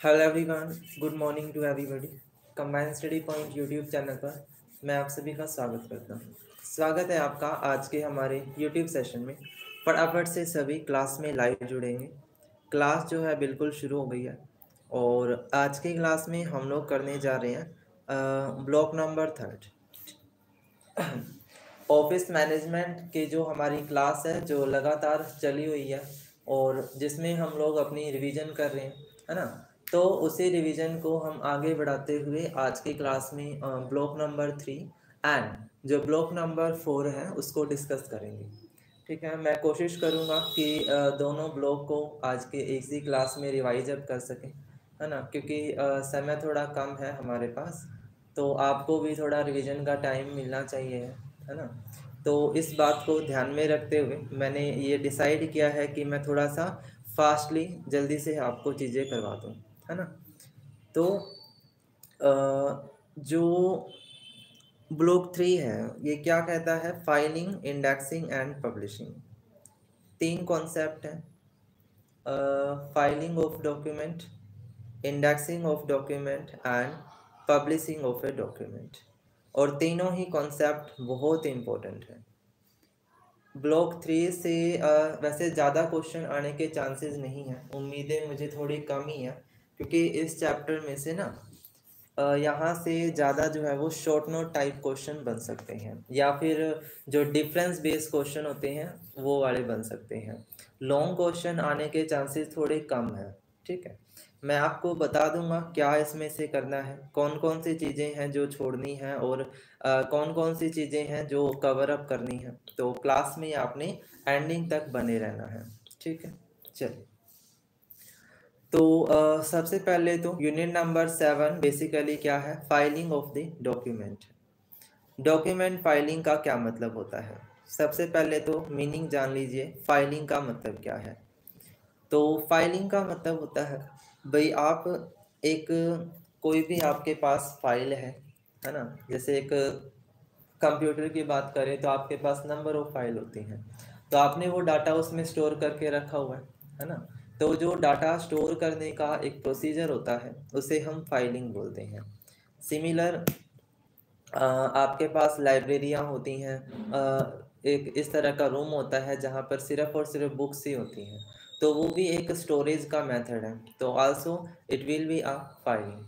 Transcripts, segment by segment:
Hello everyone good morning to everybody combine study point YouTube channel पर मैं आप सभी का स्वागत करता हूँ। स्वागत है आपका आज के हमारे यूट्यूब सेशन में। फटाफट से सभी क्लास में लाइव जुड़ेंगे। क्लास जो है बिल्कुल शुरू हो गई है और आज के क्लास में हम लोग करने जा रहे हैं block number third office management के जो हमारी क्लास है, जो लगातार चली हुई है और जिसमें हम लोग अपनी रिवीजन कर रहे हैं, है ना? तो उसी रिवीजन को हम आगे बढ़ाते हुए आज की क्लास में ब्लॉक नंबर थ्री एंड जो ब्लॉक नंबर फोर है, उसको डिस्कस करेंगे। ठीक है, मैं कोशिश करूँगा कि दोनों ब्लॉक को आज के एक ही क्लास में रिवाइज अप कर सकें, है ना? क्योंकि समय थोड़ा कम है हमारे पास तो आपको भी थोड़ा रिवीजन का टाइम मिलना चाहिए, है ना? तो इस बात को ध्यान में रखते हुए मैंने ये डिसाइड किया है कि मैं थोड़ा सा फास्टली जल्दी से आपको चीज़ें करवा दूँ। है ना? तो जो ब्लॉक थ्री है ये क्या कहता है? फाइलिंग इंडेक्सिंग एंड पब्लिशिंग तीन कॉन्सेप्ट हैं। Filing of document indexing of document and publishing of a document और तीनों ही कॉन्सेप्ट बहुत इम्पोर्टेंट है। ब्लॉक थ्री से आ, वैसे ज़्यादा क्वेश्चन आने के चांसेस नहीं हैं। उम्मीदें मुझे थोड़ी कम ही हैं। क्योंकि इस चैप्टर में से ना यहाँ से ज़्यादा जो है वो शॉर्ट नोट टाइप क्वेश्चन बन सकते हैं। या फिर जो डिफरेंस बेस्ड क्वेश्चन होते हैं वो वाले बन सकते हैं। लॉन्ग क्वेश्चन आने के चांसेस थोड़े कम हैं ठीक है? मैं आपको बता दूँगा क्या इसमें से करना है। कौन कौन सी चीज़ें हैं जो छोड़नी हैं और आ, कौन कौन सी चीज़ें हैं जो कवर अप करनी है। तो क्लास में आपने एंडिंग तक बने रहना है ठीक है? चलिए। तो आ, सबसे पहले तो यूनिट नंबर सेवन बेसिकली क्या है? Filing of the document document filing का क्या मतलब होता है? सबसे पहले तो मीनिंग जान लीजिए फाइलिंग का मतलब क्या है? तो फाइलिंग का मतलब होता है भाई आप एक कोई भी आपके पास फ़ाइल है है ना? जैसे एक कंप्यूटर की बात करें तो आपके पास नंबर ऑफ़ फ़ाइल होती हैं। तो आपने वो डाटा उसमें स्टोर करके रखा हुआ है है ना? तो जो डाटा स्टोर करने का एक प्रोसीजर होता है उसे हम फाइलिंग बोलते हैं। सिमिलर आपके पास लाइब्रेरियाँ होती हैं एक इस तरह का रूम होता है जहाँ पर सिर्फ़ और सिर्फ़ बुक्स ही होती हैं। तो वो भी एक स्टोरेज का मेथड है। तो also it will be uh filing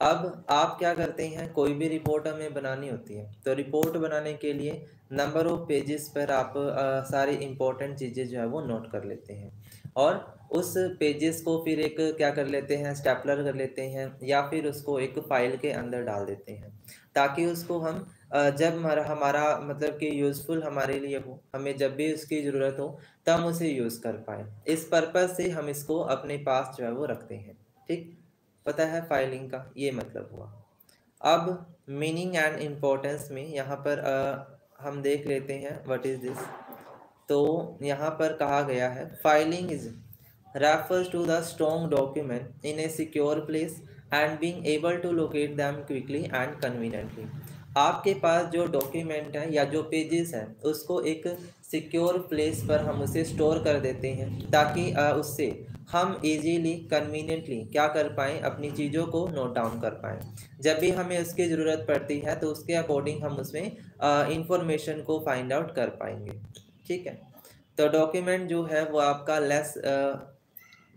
अब आप क्या करते हैं कोई भी रिपोर्ट हमें बनानी होती है तो रिपोर्ट बनाने के लिए नंबर ऑफ़ पेजेस पर आप आ, सारी इम्पोर्टेंट चीज़ें जो है वो नोट कर लेते हैं। और उस पेजेस को फिर एक क्या कर लेते हैं स्टेपलर कर लेते हैं या फिर उसको एक फ़ाइल के अंदर डाल देते हैं। ताकि उसको हम जब हमारा मतलब कि यूज़फुल हमारे लिए हो हमें जब भी उसकी ज़रूरत हो तब हम उसे यूज़ कर पाए। इस पर्पज़ से हम इसको अपने पास जो है वो रखते हैं। ठीक? पता है फाइलिंग का? ये मतलब हुआ। अब मीनिंग एंड इम्पोर्टेंस में यहाँ पर आ, हम देख लेते हैं व्हाट इज़ दिस तो यहाँ पर कहा गया है filing is refers to the strong document in a secure place and being able to locate them quickly and conveniently आपके पास जो डॉक्यूमेंट है या जो पेजेस हैं, उसको एक सिक्योर प्लेस पर हम उसे स्टोर कर देते हैं ताकि उससे हम इजीली कन्वीनियंटली क्या कर पाएँ, अपनी चीज़ों को नोट डाउन कर पाएँ। जब भी हमें उसकी ज़रूरत पड़ती है तो उसके अकॉर्डिंग हम उसमें इंफॉर्मेशन को फाइंड आउट कर पाएँगे। ठीक है? तो डॉक्यूमेंट जो है वो आपका लेस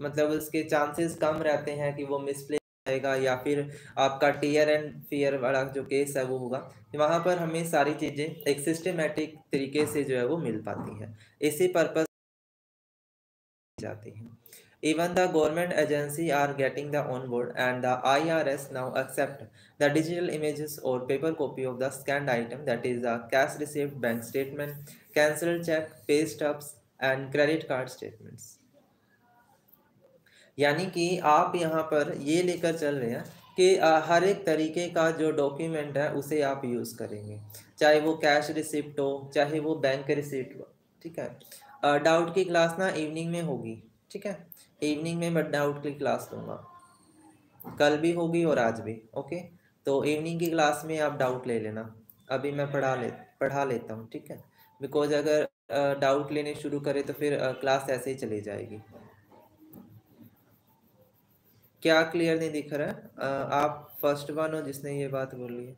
मतलब उसके चांसेस कम रहते हैं कि वो मिसप्ले जाएगा या फिर आपका टीयर एंड फियर वाला जो केस है वो होगा। वहाँ पर हमें सारी चीज़ें एक सिस्टमेटिक तरीके से जो है वो मिल पाती है। इसी पर्पज जाती हैं। Even the government agency are getting the on board and the IRS now accept the digital images or paper copy of the scanned item that is the cash receipt bank statement cancelled check pay stubs and credit card statements यानी कि आप यहाँ पर ये लेकर चल रहे हैं कि हर एक तरीके का जो डॉक्यूमेंट है उसे आप यूज़ करेंगे चाहे वो कैश रिसिप्ट हो चाहे वो बैंक रिसिप्ट हो ठीक है डाउट की क्लास ना इवनिंग में होगी ठीक है इवनिंग में मैं डाउट की क्लास दूँगा। कल भी होगी और आज भी ओके तो इवनिंग की क्लास में आप डाउट ले लेना। अभी मैं पढ़ा ले, पढ़ा लेता हूँ, ठीक है? बिकॉज़ अगर डाउट लेने शुरू करें तो फिर क्लास ऐसे ही चली जाएगी। क्या क्लियर नहीं दिख रहा? है आप फ़र्स्ट वन हो जिसने ये बात बोली है।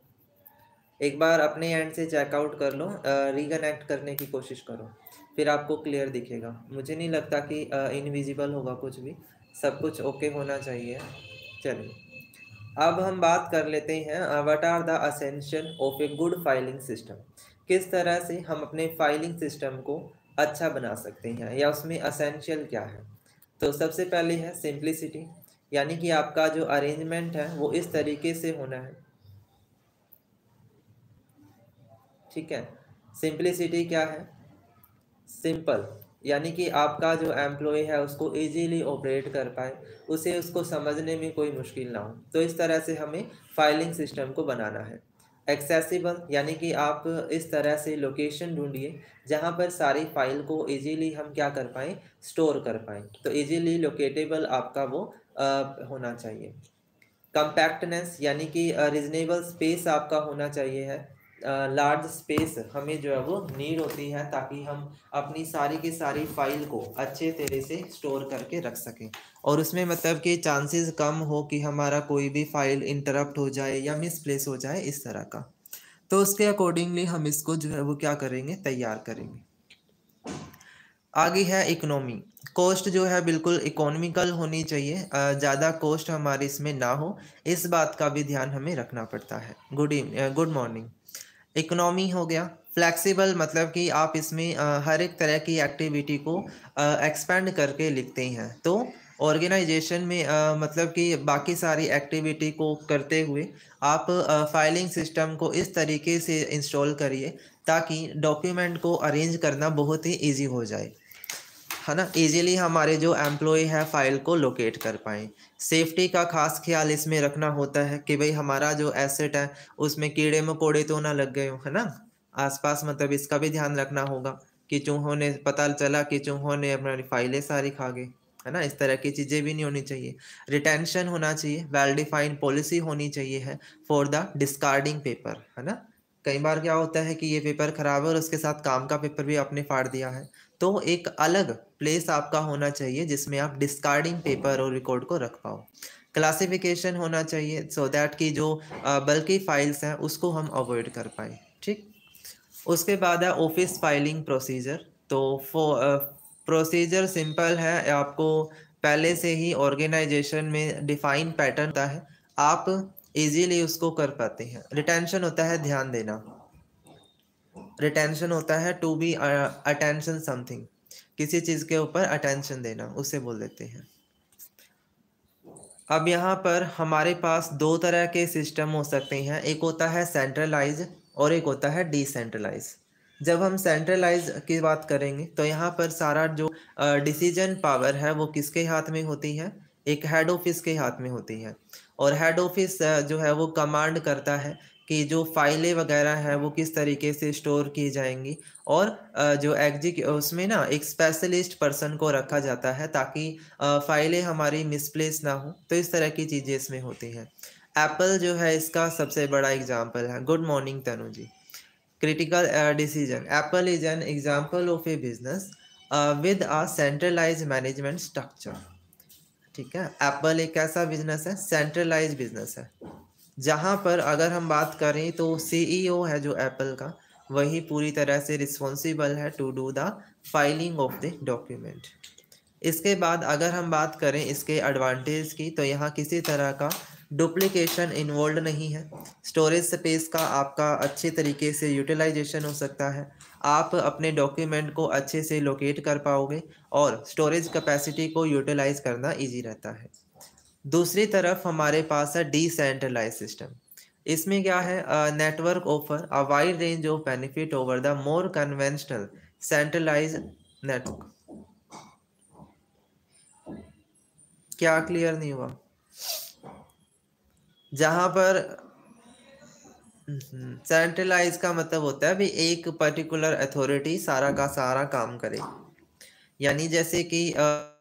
एक बार अपने एंड से चेकआउट कर लो रिकनेक्ट करने की कोशिश करो। फिर आपको क्लियर दिखेगा। मुझे नहीं लगता कि इनविजिबल होगा कुछ भी। सब कुछ ओके होना चाहिए। चलिए। अब हम बात कर लेते हैं what are the essential of a good filing system किस तरह से हम अपने फाइलिंग सिस्टम को अच्छा बना सकते हैं या उसमें असेंशियल क्या है? तो सबसे पहले है सिंप्लिसिटी यानी कि आपका जो अरेंजमेंट है वो इस तरीके से होना है। ठीक है? सिंप्लिसिटी क्या है? सिंपल यानी कि आपका जो एम्प्लॉय है उसको इजीली ऑपरेट कर पाए उसे उसको समझने में कोई मुश्किल ना हो। तो इस तरह से हमें फाइलिंग सिस्टम को बनाना है। एक्सेसिबल यानी कि आप इस तरह से लोकेशन ढूंढिए जहाँ पर सारी फ़ाइल को इजीली हम क्या कर पाएँ? स्टोर कर पाएँ। तो इजीली लोकेटेबल आपका वो आ, होना चाहिए। कम्पैक्टनेस यानी कि रिजनेबल स्पेस आपका होना चाहिए है। लार्ज स्पेस हमें जो है वो नीड होती है ताकि हम अपनी सारी की सारी फ़ाइल को अच्छे तरह से स्टोर करके रख सकें। और उसमें मतलब कि चांसेस कम हो कि हमारा कोई भी फ़ाइल इंटरप्ट हो जाए या मिसप्लेस हो जाए इस तरह का। तो उसके अकॉर्डिंगली हम इसको जो है वो क्या करेंगे? तैयार करेंगे। आगे है इकोनॉमी कॉस्ट जो है बिल्कुल इकोनॉमिकल होनी चाहिए। ज़्यादा कॉस्ट हमारी इसमें ना हो। इस बात का भी ध्यान हमें रखना पड़ता है। Good evening good morning economy हो गया। फ्लैक्सिबल मतलब कि आप इसमें हर एक तरह की एक्टिविटी को एक्सपेंड करके लिखते हैं। तो ऑर्गेनाइजेशन में आ, मतलब कि बाकी सारी एक्टिविटी को करते हुए आप आ, फाइलिंग सिस्टम को इस तरीके से इंस्टॉल करिए ताकि डॉक्यूमेंट को अरेंज करना बहुत ही इजी हो जाए। है ना? इजीली हमारे जो एम्प्लॉय है फ़ाइल को लोकेट कर पाएँ। सेफ्टी का खास ख्याल इसमें रखना होता है कि भाई हमारा जो एसेट है, उसमें कीड़े मकोड़े तो ना लग गए हो, है ना? आसपास मतलब इसका भी ध्यान रखना होगा कि चूहों ने, पता चला कि चूहों ने अपनी फाइलें सारी खा गई, है ना? इस तरह की चीज़ें भी नहीं होनी चाहिए। रिटेंशन होना चाहिए वेल डिफाइंड पॉलिसी होनी चाहिए है फॉर द डिस्कार्डिंग पेपर है ना? कई बार क्या होता है कि ये पेपर ख़राब है और उसके साथ काम का पेपर भी आपने फाड़ दिया है। तो एक अलग प्लेस आपका होना चाहिए जिसमें आप डिस्कार्डिंग पेपर और रिकॉर्ड को रख पाओ। क्लासिफिकेशन होना चाहिए सो so दैट की जो बल्कि फाइल्स हैं, उसको हम अवॉइड कर पाए, ठीक? उसके बाद है ऑफ़िस फाइलिंग प्रोसीजर तो प्रोसीजर सिंपल है, आपको पहले से ही ऑर्गेनाइजेशन में डिफाइन पैटर्न होता है, आप इजीली उसको कर पाते हैं। रिटेंशन होता है, ध्यान देना। रिटेंशन होता है टू बी अटेंशन समथिंग किसी चीज़ के ऊपर अटेंशन देना, उसे बोल देते हैं। अब यहाँ पर हमारे पास दो तरह के सिस्टम हो सकते हैं। एक होता है सेंट्रलाइज और एक होता है डिसेंट्रलाइज जब हम सेंट्रलाइज की बात करेंगे तो यहाँ पर सारा जो डिसीज़न पावर है, वो किसके हाथ में होती है? एक हेड ऑफ़िस के हाथ में होती है। और हेड ऑफ़िस जो है वो कमांड करता है। कि जो फाइलें वगैरह हैं वो किस तरीके से स्टोर की जाएँगी और जो एग्जिक, उसमें ना एक स्पेशलिस्ट पर्सन को रखा जाता है ताकि फाइलें हमारी मिसप्लेस ना हो। तो इस तरह की चीज़ें इसमें होती हैं। एप्पल जो है इसका सबसे बड़ा एग्ज़ाम्पल है। Good morning Tanu ji. Critical decision Apple is an example of a business with uh centralise management structure ठीक है? एप्पल एक ऐसा बिज़नेस है सेंट्रलाइज बिज़नेस है। जहाँ पर अगर हम बात करें तो सीईओ है जो एप्पल का, वही पूरी तरह से रिस्पॉन्सिबल है to do the filing of the document इसके बाद अगर हम बात करें इसके एडवांटेज की तो यहाँ किसी तरह का डुप्लीकेशन इन्वॉल्व नहीं है. स्टोरेज स्पेस का आपका अच्छे तरीके से यूटिलाइजेशन हो सकता है. आप अपने डॉक्यूमेंट को अच्छे से लोकेट कर पाओगे और स्टोरेज कैपेसिटी को यूटिलाइज करना इजी रहता है. दूसरी तरफ़ हमारे पास है डिसेंट्रलाइज सिस्टम इसमें क्या है? Network offer a wide range of benefit over the more conventional centralise network क्या क्लियर नहीं हुआ? जहाँ पर सेंट्रलाइज हम्म, का मतलब होता है भी एक पर्टिकुलर अथॉरिटी सारा का सारा काम करे। यानी जैसे कि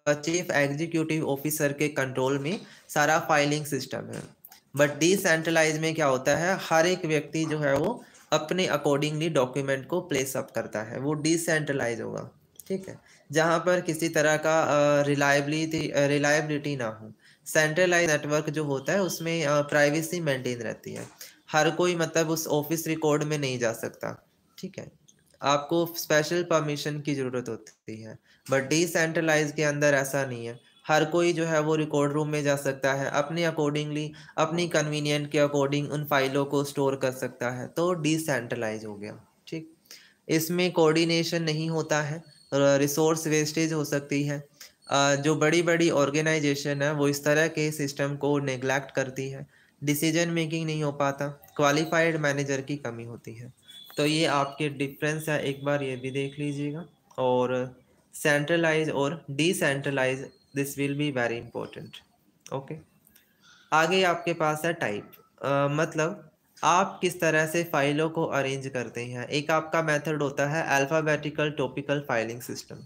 चीफ एग्जीक्यूटिव ऑफिसर के कंट्रोल में सारा फाइलिंग सिस्टम है। बट डिसेंट्रलाइज में क्या होता है? हर एक व्यक्ति जो है वो अपने अकॉर्डिंगली डॉक्यूमेंट को प्लेस अप करता है। वो डिसेंट्रलाइज होगा। ठीक है? जहाँ पर किसी तरह का रिलायबिलिटी रिलायबिलिटी ना हो। सेंट्रलाइज नेटवर्क जो होता है, उसमें प्राइवेसी मेंटेन रहती है। हर कोई मतलब उस ऑफ़िस रिकॉर्ड में नहीं जा सकता। ठीक है? आपको स्पेशल परमिशन की ज़रूरत होती है। बट डिसेंट्रलाइज के अंदर ऐसा नहीं है। हर कोई जो है वो रिकॉर्ड रूम में जा सकता है, अपने अकॉर्डिंगली अपनी कन्वीनियंट के अकॉर्डिंग उन फाइलों को स्टोर कर सकता है। तो डिसेंट्रलाइज हो गया, ठीक? इसमें कोऑर्डिनेशन नहीं होता है रिसोर्स वेस्टेज हो सकती है। जो बड़ी बड़ी ऑर्गेनाइजेशन है, वो इस तरह के सिस्टम को नेग्लेक्ट करती है। डिसीज़न मेकिंग नहीं हो पाता क्वालिफाइड मैनेजर की कमी होती है। तो ये आपके डिफरेंस है, एक बार ये भी देख लीजिएगा। और सेंट्रलाइज और decentralise this will be very important okay आगे आपके पास है टाइप uh, मतलब आप किस तरह से फाइलों को अरेंज करते हैं? एक आपका मेथड होता है अल्फ़ाबेटिकल टॉपिकल फाइलिंग सिस्टम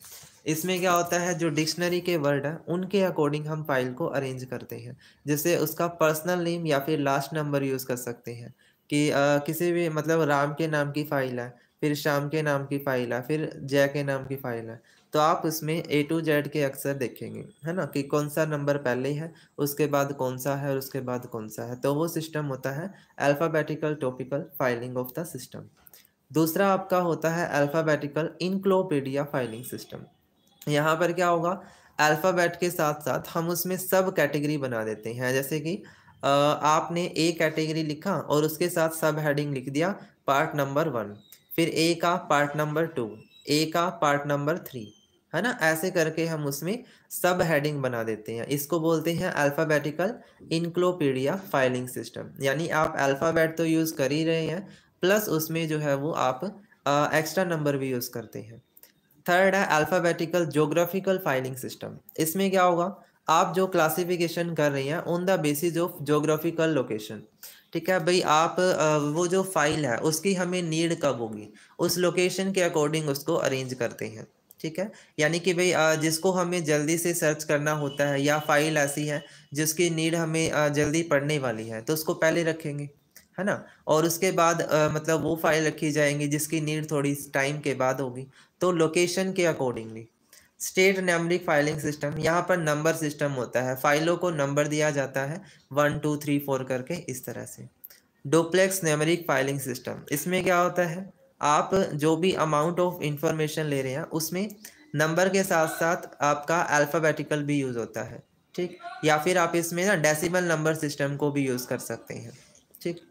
इसमें क्या होता है? जो डिक्शनरी के वर्ड हैं उनके अकॉर्डिंग हम फ़ाइल को अरेंज करते हैं। जैसे उसका पर्सनल नेम या फिर लास्ट नंबर यूज़ कर सकते हैं। कि आ, किसी भी मतलब राम के नाम की फ़ाइल है फिर श्याम के नाम की फ़ाइल है फिर जय के नाम की फ़ाइल है। तो आप उसमें ए टू जेड के अक्सर देखेंगे, है ना, कि कौन सा नंबर पहले है, उसके बाद कौन सा है और उसके बाद कौन सा है। तो वो सिस्टम होता है alphabetical topical filing of the system दूसरा आपका होता है अल्फ़ाबेटिकल इनक्लोपीडिया फाइलिंग सिस्टम यहाँ पर क्या होगा अल्फ़ाबेट के साथ साथ हम उसमें सब कैटेगरी बना देते हैं। जैसे कि आपने ए कैटेगरी लिखा और उसके साथ सब हेडिंग लिख दिया पार्ट नंबर वन फिर ए का पार्ट नंबर टू ए का पार्ट नंबर थ्री है ना? ऐसे करके हम उसमें सब हेडिंग बना देते हैं। इसको बोलते हैं अल्फ़ाबेटिकल इनक्लोपीडिया फाइलिंग सिस्टम यानी आप अल्फ़ाबेट तो यूज़ कर ही रहे हैं प्लस उसमें जो है वो आप एक्स्ट्रा नंबर भी यूज़ करते हैं। थर्ड है अल्फ़ाबेटिकल जोग्राफिकल फाइलिंग सिस्टम इसमें क्या होगा? आप जो क्लासिफिकेशन कर रही हैं on the basis of geographical location ठीक है? भाई आप वो जो फ़ाइल है, उसकी हमें नीड कब होगी? उस लोकेशन के अकॉर्डिंग उसको अरेंज करते हैं। ठीक है? यानी कि भाई जिसको हमें जल्दी से सर्च करना होता है या फ़ाइल ऐसी है जिसकी नीड हमें जल्दी पढ़ने वाली है तो उसको पहले रखेंगे, है ना? और उसके बाद मतलब वो फ़ाइल रखी जाएँगी जिसकी नीड थोड़ी टाइम के बाद होगी तो लोकेशन के accordingly. State numeric filing system, यहाँ पर नंबर सिस्टम होता है, फाइलों को नंबर दिया जाता है, वन, टू, थ्री, फोर करके इस तरह से। डोप्लेक्स नेमरिक फाइलिंग सिस्टम, इसमें क्या होता है? आप जो भी अमाउंट ऑफ़ इंफॉर्मेशन ले रहे हैं, उसमें नंबर के साथ साथ आपका अल्फ़ाबेटिकल भी यूज़ होता है, ठीक? या फिर आप इसमें ना डेसिमल नंबर सिस्टम को भी यूज़ कर सकते हैं, ठीक?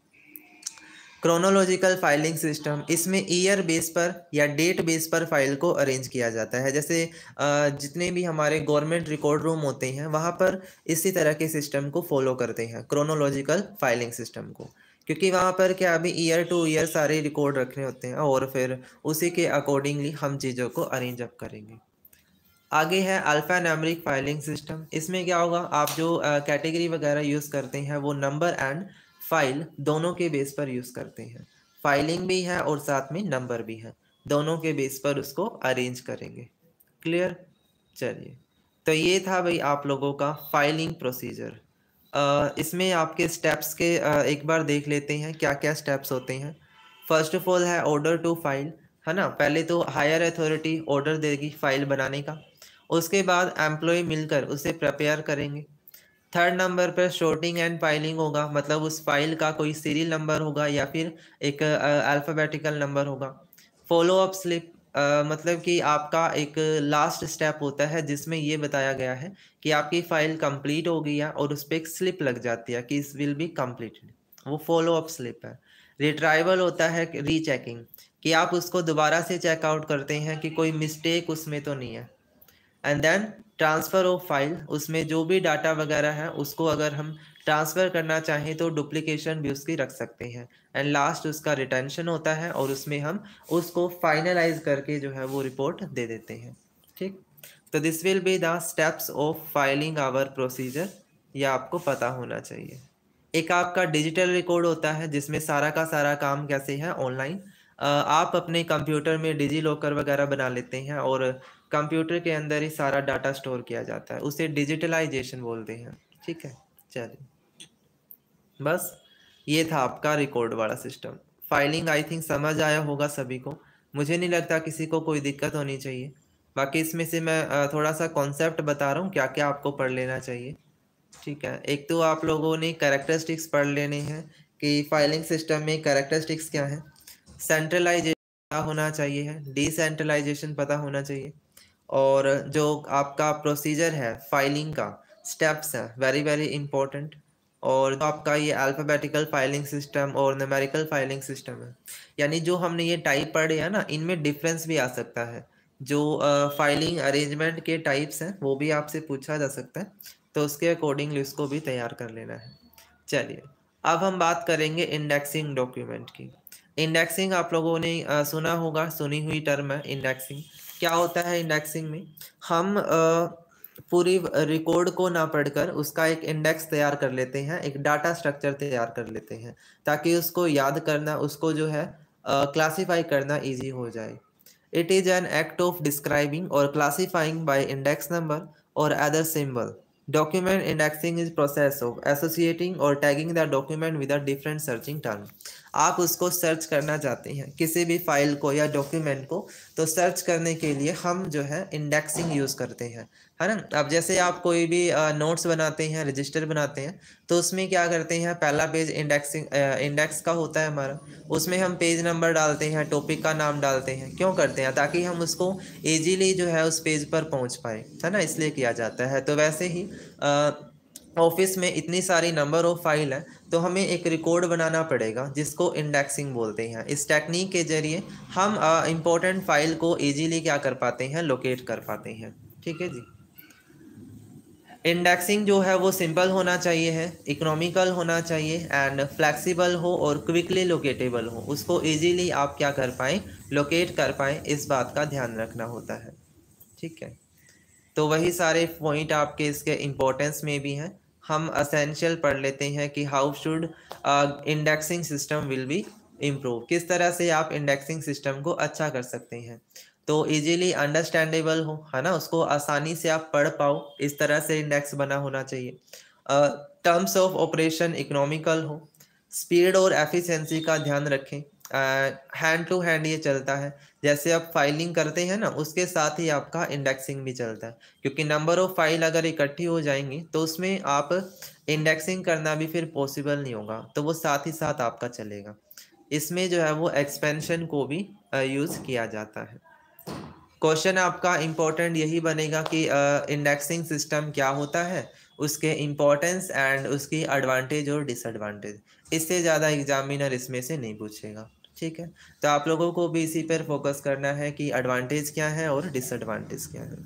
क्रोनोलॉजिकल फाइलिंग सिस्टम इसमें ईयर बेस पर या डेट बेस पर फ़ाइल को अरेंज किया जाता है। जैसे जितने भी हमारे गवर्नमेंट रिकॉर्ड रूम होते हैं, वहाँ पर इसी तरह के सिस्टम को फॉलो करते हैं क्रोनोलॉजिकल फाइलिंग सिस्टम को। क्योंकि वहाँ पर क्या अभी ईयर टू ईयर सारे रिकॉर्ड रखने होते हैं और फिर उसी के अकॉर्डिंगली हम चीज़ों को अरेंज अप करेंगे। आगे है अल्फ़ा नैमरिक फाइलिंग सिस्टम इसमें क्या होगा? आप जो कैटेगरी वगैरह यूज़ करते हैं, वो नंबर एंड फ़ाइल दोनों के बेस पर यूज़ करते हैं। फाइलिंग भी है और साथ में नंबर भी है। दोनों के बेस पर उसको अरेंज करेंगे। क्लियर चलिए। तो ये था भाई आप लोगों का फाइलिंग प्रोसीजर इसमें आपके स्टेप्स के एक बार देख लेते हैं क्या क्या स्टेप्स होते हैं। फ़र्स्ट ऑफ़ ऑल है ऑर्डर टू फ़ाइल है ना? पहले तो हायर अथॉरिटी ऑर्डर देगी फ़ाइल बनाने का। उसके बाद एम्प्लॉय मिलकर उसे प्रिपेयर करेंगे। थर्ड नंबर पर शॉर्टिंग एंड फाइलिंग होगा मतलब उस फ़ाइल का कोई सीरियल नंबर होगा या फिर एक अल्फ़ाबेटिकल नंबर होगा। फॉलो अप स्लिप मतलब कि आपका एक लास्ट स्टेप होता है, जिसमें ये बताया गया है कि आपकी फ़ाइल कंप्लीट हो गई है और उस पर एक स्लिप लग जाती है कि इस विल बी कम्प्लीटेड वो फॉलो अप स्लिप है। रिट्राइवल होता है रीचेकिंग कि आप उसको दोबारा से चेकआउट करते हैं कि कोई मिस्टेक उसमें तो नहीं है। And then transfer of file उसमें जो भी डाटा वगैरह है, उसको अगर हम ट्रांसफ़र करना चाहें तो डुप्लीकेशन भी उसकी रख सकते हैं। एंड लास्ट उसका रिटेंशन होता है और उसमें हम उसको फाइनलाइज करके जो है वो रिपोर्ट दे देते हैं। ठीक? तो this will be the steps of filing our procedure यह आपको पता होना चाहिए। एक आपका डिजिटल रिकॉर्ड होता है जिसमें सारा का सारा काम कैसे है ऑनलाइन आप अपने कंप्यूटर में डिजी लॉकर वगैरह बना लेते हैं और कंप्यूटर के अंदर ही सारा डाटा स्टोर किया जाता है। उसे डिजिटलाइजेशन बोलते हैं। ठीक है? चलिए। बस, ये था आपका रिकॉर्ड वाला सिस्टम फाइलिंग आई थिंक समझ आया होगा सभी को. मुझे नहीं लगता किसी को कोई दिक्कत होनी चाहिए. बाकी इसमें से मैं थोड़ा सा कॉन्सेप्ट बता रहा हूँ क्या क्या आपको पढ़ लेना चाहिए. ठीक है? एक तो आप लोगों ने करेक्टरिस्टिक्स पढ़ लेने हैं कि फाइलिंग सिस्टम में करेक्टरिस्टिक्स क्या है. सेंट्रलाइजेशन क्या होना चाहिए है? डिसेंट्रलाइजेशन पता होना चाहिए. और जो आपका प्रोसीजर है फाइलिंग का स्टेप्स हैं वेरी वेरी इंपॉर्टेंट और जो आपका ये अल्फ़ाबेटिकल फाइलिंग सिस्टम और नमेरिकल फाइलिंग सिस्टम है। यानी जो हमने ये टाइप पढ़े हैं ना इनमें डिफरेंस भी आ सकता है। जो फाइलिंग अरेंजमेंट के टाइप्स हैं वो भी आपसे पूछा जा सकता है। तो उसके अकॉर्डिंगली उसको भी तैयार कर लेना है। चलिए अब हम बात करेंगे इंडेक्सिंग डॉक्यूमेंट की। इंडेक्सिंग आप लोगों ने आ, सुना होगा सुनी हुई टर्म है इंडेक्सिंग क्या होता है इंडेक्सिंग में? हम आ, पूरी रिकॉर्ड को ना पढ़कर उसका एक इंडेक्स तैयार कर लेते हैं, एक डाटा स्ट्रक्चर तैयार कर लेते हैं, ताकि उसको याद करना, उसको जो है क्लासीफाई करना इजी हो जाए। It is an act of describing और क्लासीफाइंग बाय इंडेक्स नंबर और other symbol Document indexing is process of associating or tagging the document with a different searching term. आप उसको सर्च करना चाहते हैं, किसी भी फ़ाइल को या डॉक्यूमेंट को तो सर्च करने के लिए हम जो है इंडेक्सिंग यूज़ करते हैं। है ना? अब जैसे आप कोई भी नोट्स बनाते हैं रजिस्टर बनाते हैं तो उसमें क्या करते हैं, पहला पेज इंडेक्सिंग इंडेक्स का होता है हमारा। उसमें हम पेज नंबर डालते हैं टॉपिक का नाम डालते हैं। क्यों करते हैं? ताकि हम उसको ईजीली जो है उस पेज पर पहुँच पाए, है ना? इसलिए किया जाता है। तो वैसे ही ऑफ़िस में इतनी सारी नंबर ऑफ़ फ़ाइल है तो हमें एक रिकॉर्ड बनाना पड़ेगा, जिसको इंडेक्सिंग बोलते हैं। इस टेक्निक के ज़रिए हम इम्पोर्टेंट फ़ाइल को इजीली क्या कर पाते हैं? लोकेट कर पाते हैं। ठीक है जी? इंडेक्सिंग जो है वो सिंपल होना चाहिए है इकोनॉमिकल होना चाहिए एंड फ्लेक्सिबल हो और क्विकली लोकेटेबल हो। उसको इजीली आप क्या कर पाएँ? लोकेट कर पाएँ। इस बात का ध्यान रखना होता है। ठीक है? तो वही सारे पॉइंट आपके इसके इम्पोर्टेंस में भी हैं। हम असेंशियल पढ़ लेते हैं कि how should indexing system will be improve किस तरह से आप इंडेक्सिंग सिस्टम को अच्छा कर सकते हैं। तो इजीली अंडरस्टैंडेबल हो, है ना? उसको आसानी से आप पढ़ पाओ, इस तरह से इंडेक्स बना होना चाहिए। टर्म्स ऑफ़ ऑपरेशन इकोनॉमिकल हो स्पीड और एफिशिएंसी का ध्यान रखें। हैंड टू हैंड ये चलता है। जैसे आप फाइलिंग करते हैं ना, उसके साथ ही आपका इंडेक्सिंग भी चलता है। क्योंकि नंबर ऑफ़ फ़ाइल अगर इकट्ठी हो जाएँगी तो उसमें आप इंडेक्सिंग करना भी फिर पॉसिबल नहीं होगा। तो वो साथ ही साथ आपका चलेगा। इसमें जो है वो एक्सपेंशन को भी यूज़ किया जाता है। क्वेश्चन आपका इम्पोर्टेंट यही बनेगा कि इंडेक्सिंग uh, सिस्टम क्या होता है उसके इम्पोर्टेंस एंड उसकी एडवांटेज और डिसएडवांटेज इससे ज़्यादा एग्जामिनर इसमें से नहीं पूछेगा ठीक है? तो आप लोगों को भी इसी पर फोकस करना है कि एडवांटेज क्या है और डिसएडवांटेज क्या है।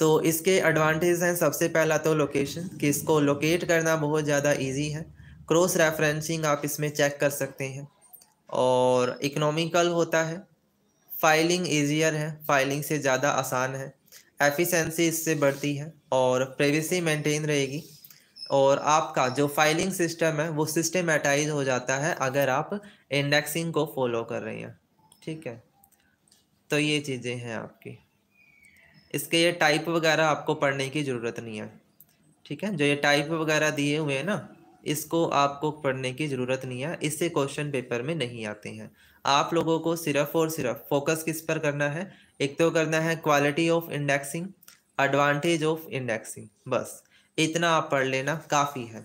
तो इसके एडवांटेज हैं सबसे पहला तो लोकेशन कि इसको लोकेट करना बहुत ज़्यादा इजी है। क्रॉस रेफरेंसिंग आप इसमें चेक कर सकते हैं। और इकोनॉमिकल होता है। फाइलिंग ईजियर है फाइलिंग से ज़्यादा आसान है एफिशिएंसी इससे बढ़ती है और प्राइवेसी मेंटेन रहेगी और आपका जो फाइलिंग सिस्टम है वो सिस्टमेटाइज हो जाता है अगर आप इंडेक्सिंग को फॉलो कर रही हैं, ठीक है? तो ये चीज़ें हैं आपकी। इसके ये टाइप वगैरह आपको पढ़ने की ज़रूरत नहीं है, ठीक है? जो ये टाइप वगैरह दिए हुए हैं ना, इसको आपको पढ़ने की ज़रूरत नहीं है इससे क्वेश्चन पेपर में नहीं आते हैं। आप लोगों को सिर्फ़ और सिर्फ़ फोकस किस पर करना है? एक तो करना है quality of indexing advantage of indexing बस, इतना आप पढ़ लेना, काफ़ी है।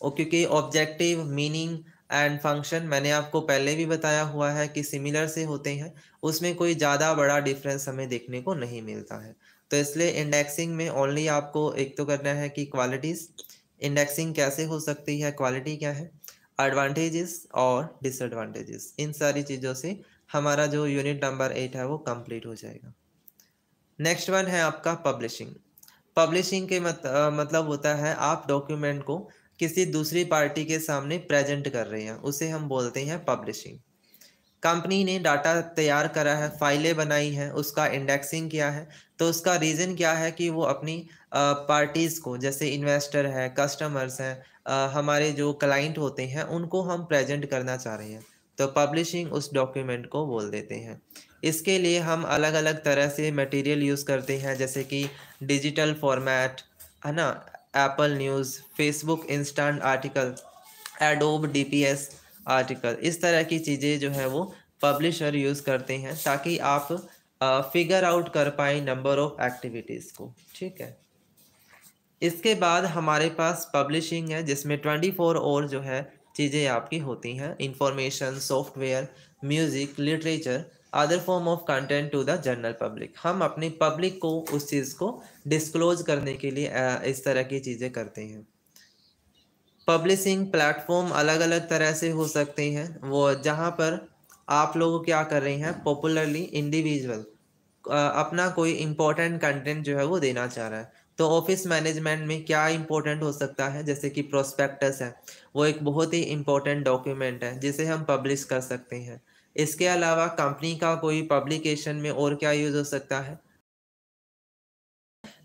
और क्योंकि ऑब्जेक्टिव मीनिंग एंड फ़ंक्शन मैंने आपको पहले भी बताया हुआ है कि सिमिलर से होते हैं, उसमें कोई ज़्यादा बड़ा डिफरेंस हमें देखने को नहीं मिलता है। तो इसलिए इंडेक्सिंग में ओनली आपको एक तो करना है कि क्वालिटीज़ इंडेक्सिंग कैसे हो सकती है क्वालिटी क्या है? एडवांटेजेस और डिसएडवांटेजेस इन सारी चीज़ों से हमारा जो यूनिट नंबर एट है वो कंप्लीट हो जाएगा। नेक्स्ट वन है आपका पब्लिशिंग पब्लिशिंग के मत, आ, मतलब होता है आप डॉक्यूमेंट को किसी दूसरी पार्टी के सामने प्रेजेंट कर रहे हैं उसे हम बोलते हैं पब्लिशिंग कंपनी ने डाटा तैयार करा है फाइलें बनाई हैं उसका इंडेक्सिंग किया है तो उसका रीज़न क्या है कि वो अपनी पार्टीज़ को, जैसे इन्वेस्टर है कस्टमर्स हैं हमारे जो क्लाइंट होते हैं, उनको हम प्रेजेंट करना चाह रहे हैं। तो पब्लिशिंग उस डॉक्यूमेंट को बोल देते हैं। इसके लिए हम अलग अलग तरह से मटेरियल यूज़ करते हैं, जैसे कि डिजिटल फॉर्मेट है ना? Apple News Facebook instant article Adobe DPS article इस तरह की चीज़ें जो है वो पब्लिशर यूज़ करते हैं, ताकि आप फिगर आउट कर पाए नंबर ऑफ़ एक्टिविटीज़ को। ठीक है? इसके बाद हमारे पास पब्लिशिंग है, जिसमें ट्वेंटी फोर और जो है चीज़ें आपकी होती हैं information software music literature other form of content to the general public हम अपनी पब्लिक को उस चीज़ को डिस्क्लोज करने के लिए इस तरह की चीज़ें करते हैं। पब्लिशिंग प्लेटफॉर्म अलग अलग तरह से हो सकते हैं। वो जहाँ पर आप लोग क्या कर रहे हैं पॉपुलरली इंडिविजुअल अपना कोई इम्पोर्टेंट कंटेंट जो है वो देना चाह रहा है। तो ऑफ़िस मैनेजमेंट में क्या इंपॉर्टेंट हो सकता है? जैसे कि प्रोस्पेक्टस है, वो एक बहुत ही इम्पोर्टेंट डॉक्यूमेंट है, जिसे हम पब्लिश कर सकते हैं। इसके अलावा कंपनी का कोई पब्लिकेशन में और क्या यूज़ हो सकता है?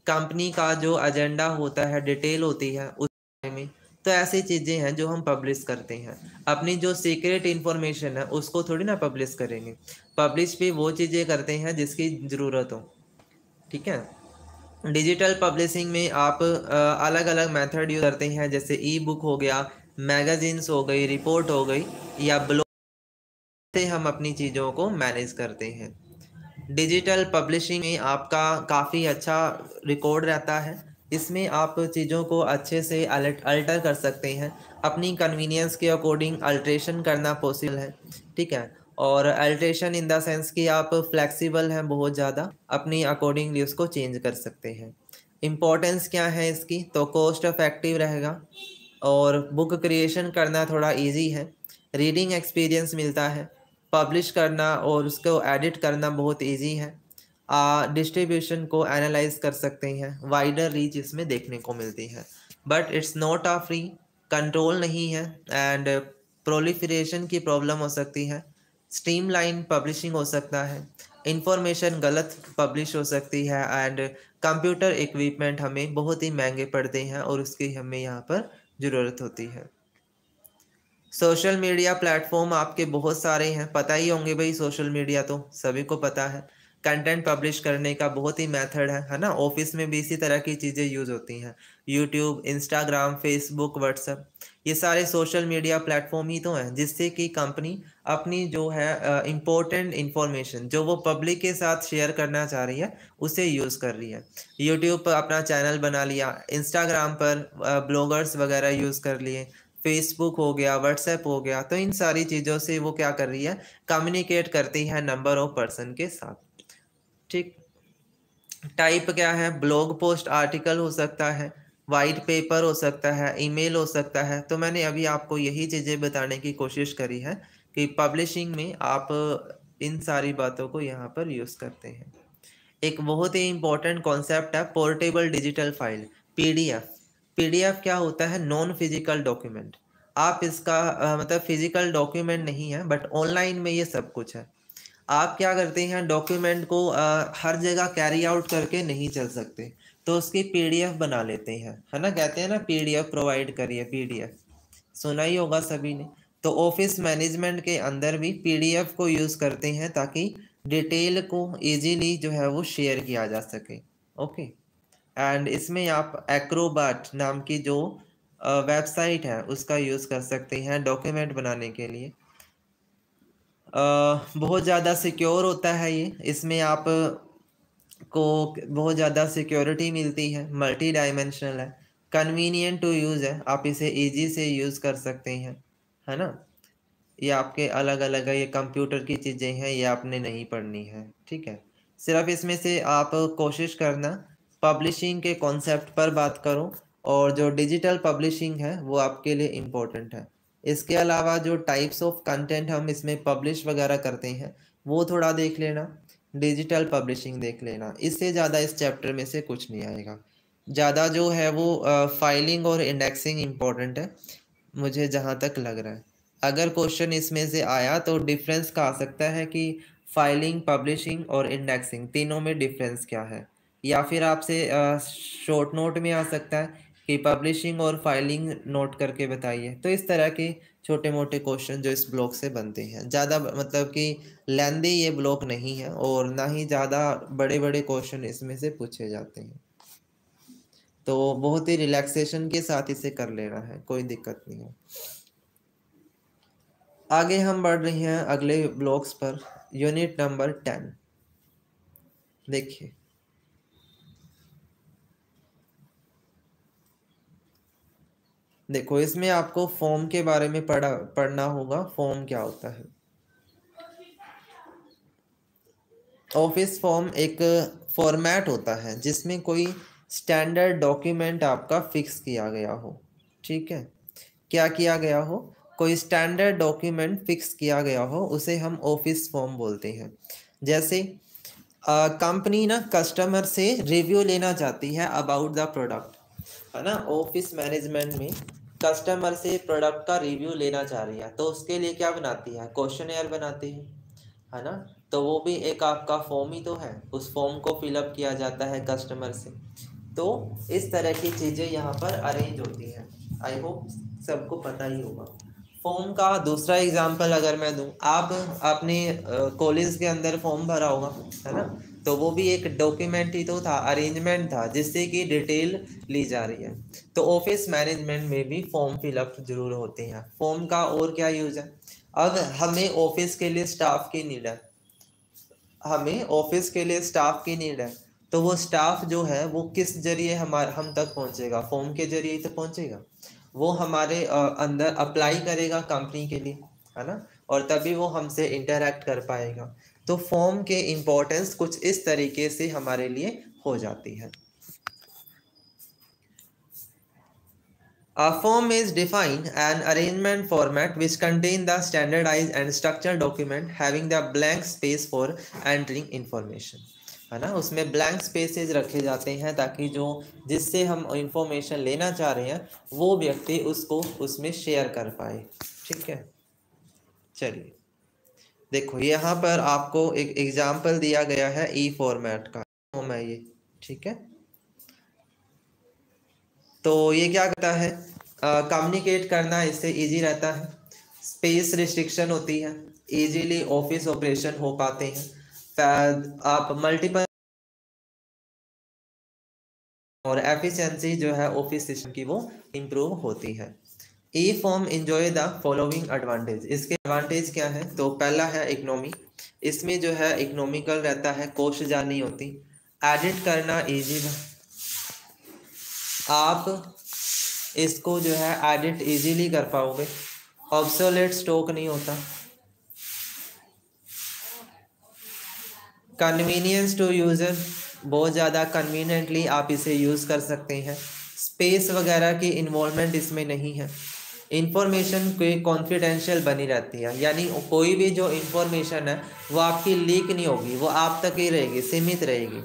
कंपनी का जो एजेंडा होता है डिटेल होती है, उस में तो ऐसी चीज़ें हैं जो हम पब्लिश करते हैं। अपनी जो सीक्रेट इन्फॉर्मेशन है, उसको थोड़ी ना पब्लिश करेंगे। पब्लिश भी वो चीज़ें करते हैं जिसकी ज़रूरत हो। ठीक है? डिजिटल पब्लिशिंग में आप अलग अलग मेथड यूज़ करते हैं, जैसे ई बुक हो गया, मैगजीन्स हो गई, रिपोर्ट हो गई, या ब्लॉग से हम अपनी चीज़ों को मैनेज करते हैं। डिजिटल पब्लिशिंग में आपका काफ़ी अच्छा रिकॉर्ड रहता है। इसमें आप चीज़ों को अच्छे से अल्टर कर सकते हैं। अपनी कन्वीनियंस के अकॉर्डिंग अल्ट्रेशन करना पॉसिबल है, ठीक है? और अल्ट्रेशन इन द सेंस कि आप फ्लेक्सिबल हैं बहुत ज़्यादा, अपनी अकॉर्डिंगली उसको चेंज कर सकते हैं। इम्पोर्टेंस क्या है इसकी? तो कॉस्ट इफ़ेक्टिव रहेगा और बुक क्रिएशन करना थोड़ा इजी है। रीडिंग एक्सपीरियंस मिलता है। पब्लिश करना और उसको एडिट करना बहुत इजी है। डिस्ट्रीब्यूशन को एनालाइज कर सकते हैं। वाइडर रीच इसमें देखने को मिलती है। But it's not a free control नहीं है एंड प्रोलिफरेशन की प्रॉब्लम हो सकती है। स्ट्रीमलाइन पब्लिशिंग हो सकता है इंफॉर्मेशन गलत पब्लिश हो सकती है एंड कंप्यूटर इक्विपमेंट हमें बहुत ही महँगे पड़ते हैं और उसकी हमें यहाँ पर ज़रूरत होती है। सोशल मीडिया प्लेटफॉर्म आपके बहुत सारे हैं, पता ही होंगे भाई सोशल मीडिया तो सभी को पता है। कंटेंट पब्लिश करने का बहुत ही मेथड है है ना? ऑफ़िस में भी इसी तरह की चीज़ें यूज़ होती हैं। यूट्यूब इंस्टाग्राम फेसबुक व्हाट्सएप ये सारे सोशल मीडिया प्लेटफॉर्म ही तो हैं, जिससे कि कंपनी अपनी जो है इम्पोर्टेंट इंफॉर्मेशन जो वो पब्लिक के साथ शेयर करना चाह रही है, उसे यूज़ कर रही है। यूट्यूब पर अपना चैनल बना लिया इंस्टाग्राम पर ब्लॉगर्स वगैरह यूज़ कर लिए फेसबुक हो गया व्हाट्सएप हो गया तो इन सारी चीज़ों से वो क्या कर रही है कम्युनिकेट करती है नंबर ऑफ़ पर्सन के साथ। ठीक? टाइप क्या है? ब्लॉग पोस्ट आर्टिकल हो सकता है वाइट पेपर हो सकता है ईमेल हो सकता है। तो मैंने अभी आपको यही चीज़ें बताने की कोशिश करी है। कि पब्लिशिंग में आप इन सारी बातों को यहाँ पर यूज़ करते हैं। एक बहुत ही इंपॉर्टेंट कॉन्सेप्ट है portable digital file PDF PDF क्या होता है? नॉन फ़िज़िकल डॉक्यूमेंट आप इसका आ, मतलब फ़िज़िकल डॉक्यूमेंट नहीं है बट ऑनलाइन में ये सब कुछ है। आप क्या करते हैं? डॉक्यूमेंट को आ, हर जगह कैरी आउट करके नहीं चल सकते। तो उसकी पीडीएफ बना लेते हैं। है ना? कहते हैं ना पीडीएफ प्रोवाइड करिए पीडीएफ सुना ही होगा सभी ने। तो ऑफ़िस मैनेजमेंट के अंदर भी पीडीएफ को यूज़ करते हैं ताकि डिटेल को इजीली जो है वो शेयर किया जा सके। ओके एंड इसमें आप एक्रोबाट नाम की जो वेबसाइट है, उसका यूज़ कर सकते हैं डॉक्यूमेंट बनाने के लिए। बहुत ज़्यादा सिक्योर होता है ये। इसमें आप को बहुत ज़्यादा सिक्योरिटी मिलती है मल्टी डायमेंशनल है कन्वीनियंट टू यूज़ है, आप इसे इजी से यूज़ कर सकते हैं। है ना? ये आपके अलग अलग है, ये कंप्यूटर की चीज़ें हैं, ये आपने नहीं पढ़नी है, ठीक है? सिर्फ़ इसमें से आप कोशिश करना, पब्लिशिंग के कॉन्सेप्ट पर बात करो और जो डिजिटल पब्लिशिंग है, वो आपके लिए इम्पोर्टेंट है। इसके अलावा जो टाइप्स ऑफ़ कंटेंट हम इसमें पब्लिश वगैरह करते हैं, वो थोड़ा देख लेना डिजिटल पब्लिशिंग देख लेना, इससे ज़्यादा इस चैप्टर में से कुछ नहीं आएगा। ज़्यादा जो है वो फाइलिंग और इंडेक्सिंग इम्पोर्टेंट है। मुझे जहाँ तक लग रहा है। अगर क्वेश्चन इसमें से आया तो डिफरेंस का आ सकता है कि फाइलिंग पब्लिशिंग और इंडेक्सिंग तीनों में डिफरेंस क्या है। या फिर आपसे शॉर्ट नोट में आ सकता है कि पब्लिशिंग और फाइलिंग नोट करके बताइए। तो इस तरह के छोटे मोटे क्वेश्चन जो इस ब्लॉक से बनते हैं। ज़्यादा मतलब कि लेंदी ये ब्लॉक नहीं है और ना ही ज़्यादा बड़े बड़े क्वेश्चन इसमें से पूछे जाते हैं। तो बहुत ही रिलैक्सेशन के साथ इसे कर लेना है, कोई दिक्कत नहीं है। आगे हम बढ़ रहे हैं अगले blocks per unit number ten देखिए। देखो, इसमें आपको फॉर्म के बारे में पढ़ा, पढ़ना होगा फॉर्म क्या होता है। ऑफ़िस फॉर्म एक फॉर्मेट होता है, जिसमें कोई स्टैंडर्ड डॉक्यूमेंट आपका फिक्स किया गया हो। ठीक है? क्या किया गया हो? कोई स्टैंडर्ड डॉक्यूमेंट फिक्स किया गया हो, उसे हम ऑफ़िस फॉर्म बोलते हैं। जैसे कंपनी ना कस्टमर से रिव्यू लेना चाहती है अबाउट द प्रोडक्ट है ना? ऑफ़िस मैनेजमेंट में कस्टमर से प्रोडक्ट का रिव्यू लेना चाह रही है तो उसके लिए क्या बनाती है? क्वेश्चन बनाती है है ना? तो वो भी एक आपका फॉर्म ही तो है। उस फॉर्म को फिलअप किया जाता है कस्टमर से। तो इस तरह की चीज़ें यहाँ पर अरेंज होती हैं। आई होप सबको पता ही होगा। फॉर्म का दूसरा एग्जांपल अगर मैं दूँ, आप अपने कॉलेज के अंदर फॉर्म भरा होगा, है ना? तो वो भी एक डॉक्यूमेंट ही तो था अरेंजमेंट था, जिससे कि डिटेल ली जा रही है। तो ऑफ़िस मैनेजमेंट में भी फॉर्म फिलअप ज़रूर होते हैं। फॉर्म का और क्या यूज़ है? अब हमें ऑफ़िस के लिए स्टाफ की नीड है। हमें ऑफ़िस के लिए स्टाफ की नीड है। तो वो स्टाफ जो है वो किस ज़रिए हमारे हम तक पहुंचेगा फॉर्म के ज़रिए ही तो पहुंचेगा वो हमारे अंदर अप्लाई करेगा कंपनी के लिए है ना और तभी वो हमसे इंटरेक्ट कर पाएगा तो फॉर्म के इम्पोर्टेंस कुछ इस तरीके से हमारे लिए हो जाती है A form is defined an arrangement format which contain the standardized and structured document having the blank space for entering information. है ना? उसमें ब्लैंक स्पेसेस रखे जाते हैं ताकि जो जिससे हम इंफॉर्मेशन लेना चाह रहे हैं, वो व्यक्ति उसको उसमें शेयर कर पाए। ठीक है? चलिए। देखो, यहाँ पर आपको एक एग्ज़ाम्पल दिया गया है ई फॉर्मेट का। मैं ये, ठीक है? तो ये क्या करता है? कम्युनिकेट करना इससे इजी रहता है। स्पेस रिस्ट्रिक्शन होती है। इजीली ऑफ़िस ऑपरेशन हो पाते हैं। आप मल्टीपल और एफिशिएंसी जो है ऑफ़िस सिस्टम की वो इम्प्रूव होती है। E form enjoy the following advantage इसके एडवांटेज क्या है? तो पहला है इकोनॉमी इसमें जो है इकोनॉमिकल रहता है कोस्ट जानी होती। एडिट करना इजी है। आप इसको जो है एडिट इजीली कर पाओगे। ऑब्सोलेट स्टॉक नहीं होता। कन्वीनियंस टू यूज़र बहुत ज़्यादा कन्वीनियंटली आप इसे यूज़ कर सकते हैं। स्पेस वगैरह की इन्वॉलमेंट इसमें नहीं है। इंफॉर्मेशन कोई कॉन्फिडेंशियल बनी रहती है। यानी कोई भी जो इंफॉर्मेशन है, वो आपकी लीक नहीं होगी। वो आप तक ही रहेगी, सीमित रहेगी।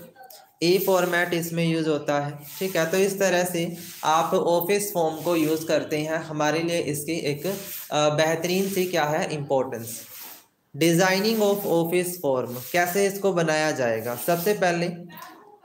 ए फॉर्मेट इसमें यूज़ होता है। ठीक है? तो इस तरह से आप ऑफ़िस फॉर्म को यूज़ करते हैं। हमारे लिए इसकी एक बेहतरीन सी क्या है? Importance designing of office form, कैसे इसको बनाया जाएगा? सबसे पहले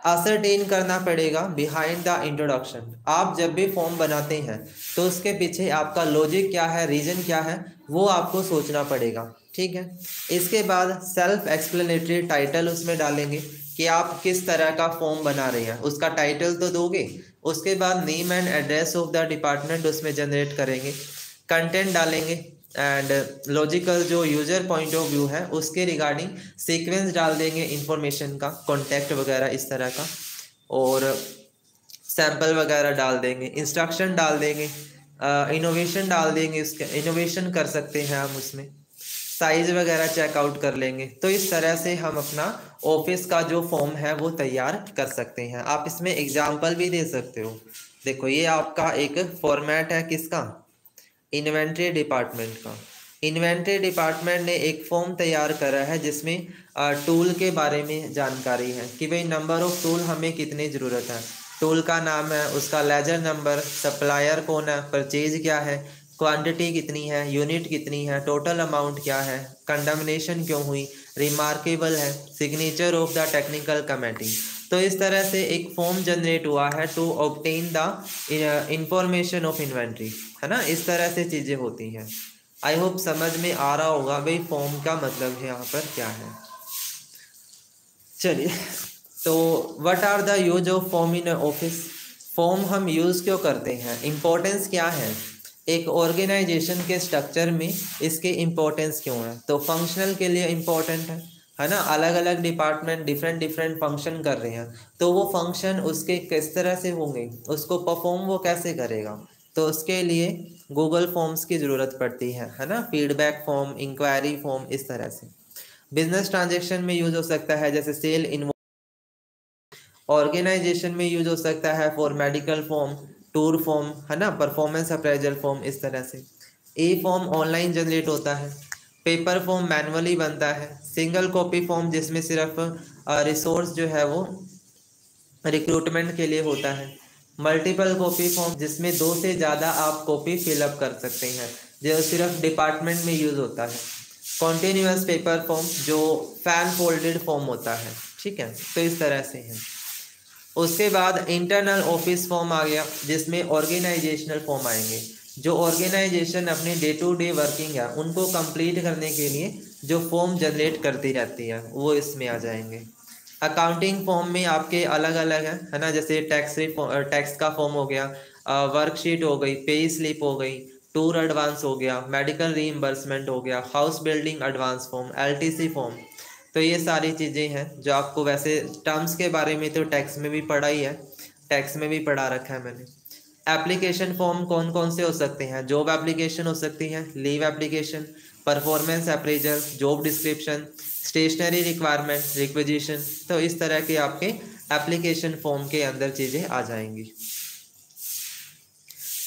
असरटेन करना पड़ेगा बिहाइंड द इंट्रोडक्शन आप जब भी फॉर्म बनाते हैं तो उसके पीछे आपका लॉजिक क्या है रीज़न क्या है, वो आपको सोचना पड़ेगा। ठीक है? इसके बाद सेल्फ एक्सप्लेनेटरी टाइटल उसमें डालेंगे कि आप किस तरह का फॉर्म बना रहे हैं। उसका टाइटल तो दोगे, उसके बाद name and address of the department उसमें जनरेट करेंगे। कंटेंट डालेंगे एंड लॉजिकल जो यूज़र पॉइंट ऑफ़ व्यू है उसके रिगार्डिंग सीक्वेंस डाल देंगे इंफॉर्मेशन का कॉन्टैक्ट वगैरह इस तरह का और सैंपल वगैरह डाल देंगे इंस्ट्रक्शन डाल देंगे इनोवेशन uh, डाल देंगे उसके इनोवेशन कर सकते हैं हम उसमें साइज़ वगैरह चेकआउट कर लेंगे तो इस तरह से हम अपना ऑफ़िस का जो फॉर्म है वो तैयार कर सकते हैं। आप इसमें एग्ज़ाम्पल भी दे सकते हो। देखो ये आपका एक फॉर्मेट है किसका? इन्वेंट्री डिपार्टमेंट का। इन्वेंट्री डिपार्टमेंट ने एक फॉर्म तैयार करा है जिसमें टूल के बारे में जानकारी है कि भाई नंबर ऑफ़ टूल हमें कितनी ज़रूरत है। टूल का नाम है, उसका लेजर नंबर सप्लायर कौन है परचेज क्या है क्वांटिटी कितनी है यूनिट कितनी है टोटल अमाउंट क्या है कंडमनेशन क्यों हुई रिमार्केबल है signature of the technical committee तो इस तरह से एक फॉर्म जनरेट हुआ है to obtain the information of inventory है ना? इस तरह से चीज़ें होती हैं। आई होप समझ में आ रहा होगा भाई फॉर्म का मतलब यहाँ पर क्या है। चलिए तो what are the use of form in office form हम यूज़ क्यों करते हैं? इम्पोर्टेंस क्या है? एक ऑर्गेनाइजेशन के स्ट्रक्चर में इसके इम्पोर्टेंस क्यों है? तो फंक्शनल के लिए इम्पोर्टेंट है है ना? अलग अलग डिपार्टमेंट डिफरेंट डिफरेंट फ़ंक्शन कर रहे हैं। तो वो फ़ंक्शन उसके किस तरह से होंगे? उसको परफॉर्म वो कैसे करेगा? तो उसके लिए गूगल फॉर्म्स की ज़रूरत पड़ती है है ना? फीडबैक फॉर्म इंक्वायरी फॉर्म इस तरह से। बिज़नेस ट्रांजेक्शन में यूज़ हो सकता है, जैसे सेल इन ऑर्गेनाइजेशन में यूज़ हो सकता है for medical form tour form है ना? परफॉर्मेंस अप्रेजल फॉर्म इस तरह से। ए फॉर्म ऑनलाइन जनरेट होता है। पेपर फॉर्म मैनुअली बनता है। सिंगल कॉपी फॉर्म जिसमें सिर्फ़ रिसोर्स जो है वो रिक्रूटमेंट के लिए होता है। मल्टीपल कॉपी फॉर्म जिसमें दो से ज़्यादा आप कॉपी फिलअप कर सकते हैं, जो सिर्फ़ डिपार्टमेंट में यूज़ होता है। कॉन्टीन्यूस पेपर फॉर्म जो फ़ैन फोल्डेड फॉर्म होता है, ठीक है? तो इस तरह से है। उसके बाद इंटरनल ऑफ़िस फॉर्म आ गया, जिसमें ऑर्गेनाइजेशनल फॉर्म आएँगे। जो ऑर्गेनाइजेशन अपने डे टू डे वर्किंग है उनको कंप्लीट करने के लिए जो फॉर्म जनरेट करती रहती है, वो इसमें आ जाएँगे। अकाउंटिंग फॉर्म में आपके अलग अलग हैं, है ना? जैसे टैक्स टैक्स का फॉर्म हो गया वर्कशीट हो गई पे स्लिप हो गई टूर एडवांस हो गया मेडिकल रीइम्बर्समेंट हो गया house building advance form LTC form तो ये सारी चीज़ें हैं जो आपको वैसे टर्म्स के बारे में तो टैक्स में भी पढ़ा ही है टैक्स में भी पढ़ा रखा है मैंने। एप्लीकेशन फॉर्म कौन कौन से हो सकते हैं? जॉब एप्लीकेशन हो सकती है leave application performance appraisal job description stationery requirement requisition तो इस तरह के आपके एप्लीकेशन फॉर्म के अंदर चीज़ें आ जाएँगी।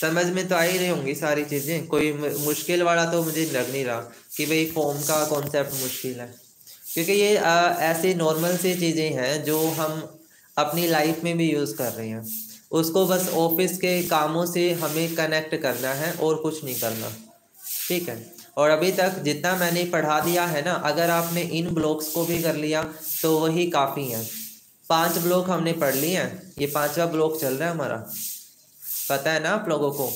समझ में तो आ ही रही होंगी सारी चीज़ें। कोई मुश्किल वाला तो मुझे लग नहीं रहा कि भाई फॉर्म का कॉन्सेप्ट मुश्किल है। क्योंकि ये आ, ऐसी नॉर्मल सी चीज़ें हैं जो हम अपनी लाइफ में भी यूज़ कर रहे हैं। उसको बस ऑफ़िस के कामों से हमें कनेक्ट करना है और कुछ नहीं करना। ठीक है? और अभी तक जितना मैंने पढ़ा दिया है ना, अगर आपने इन ब्लॉक्स को भी कर लिया तो वही काफ़ी है। पाँच ब्लॉक हमने पढ़ लिए हैं। ये पांचवा ब्लॉक चल रहा है हमारा। पता है ना आप लोगों को?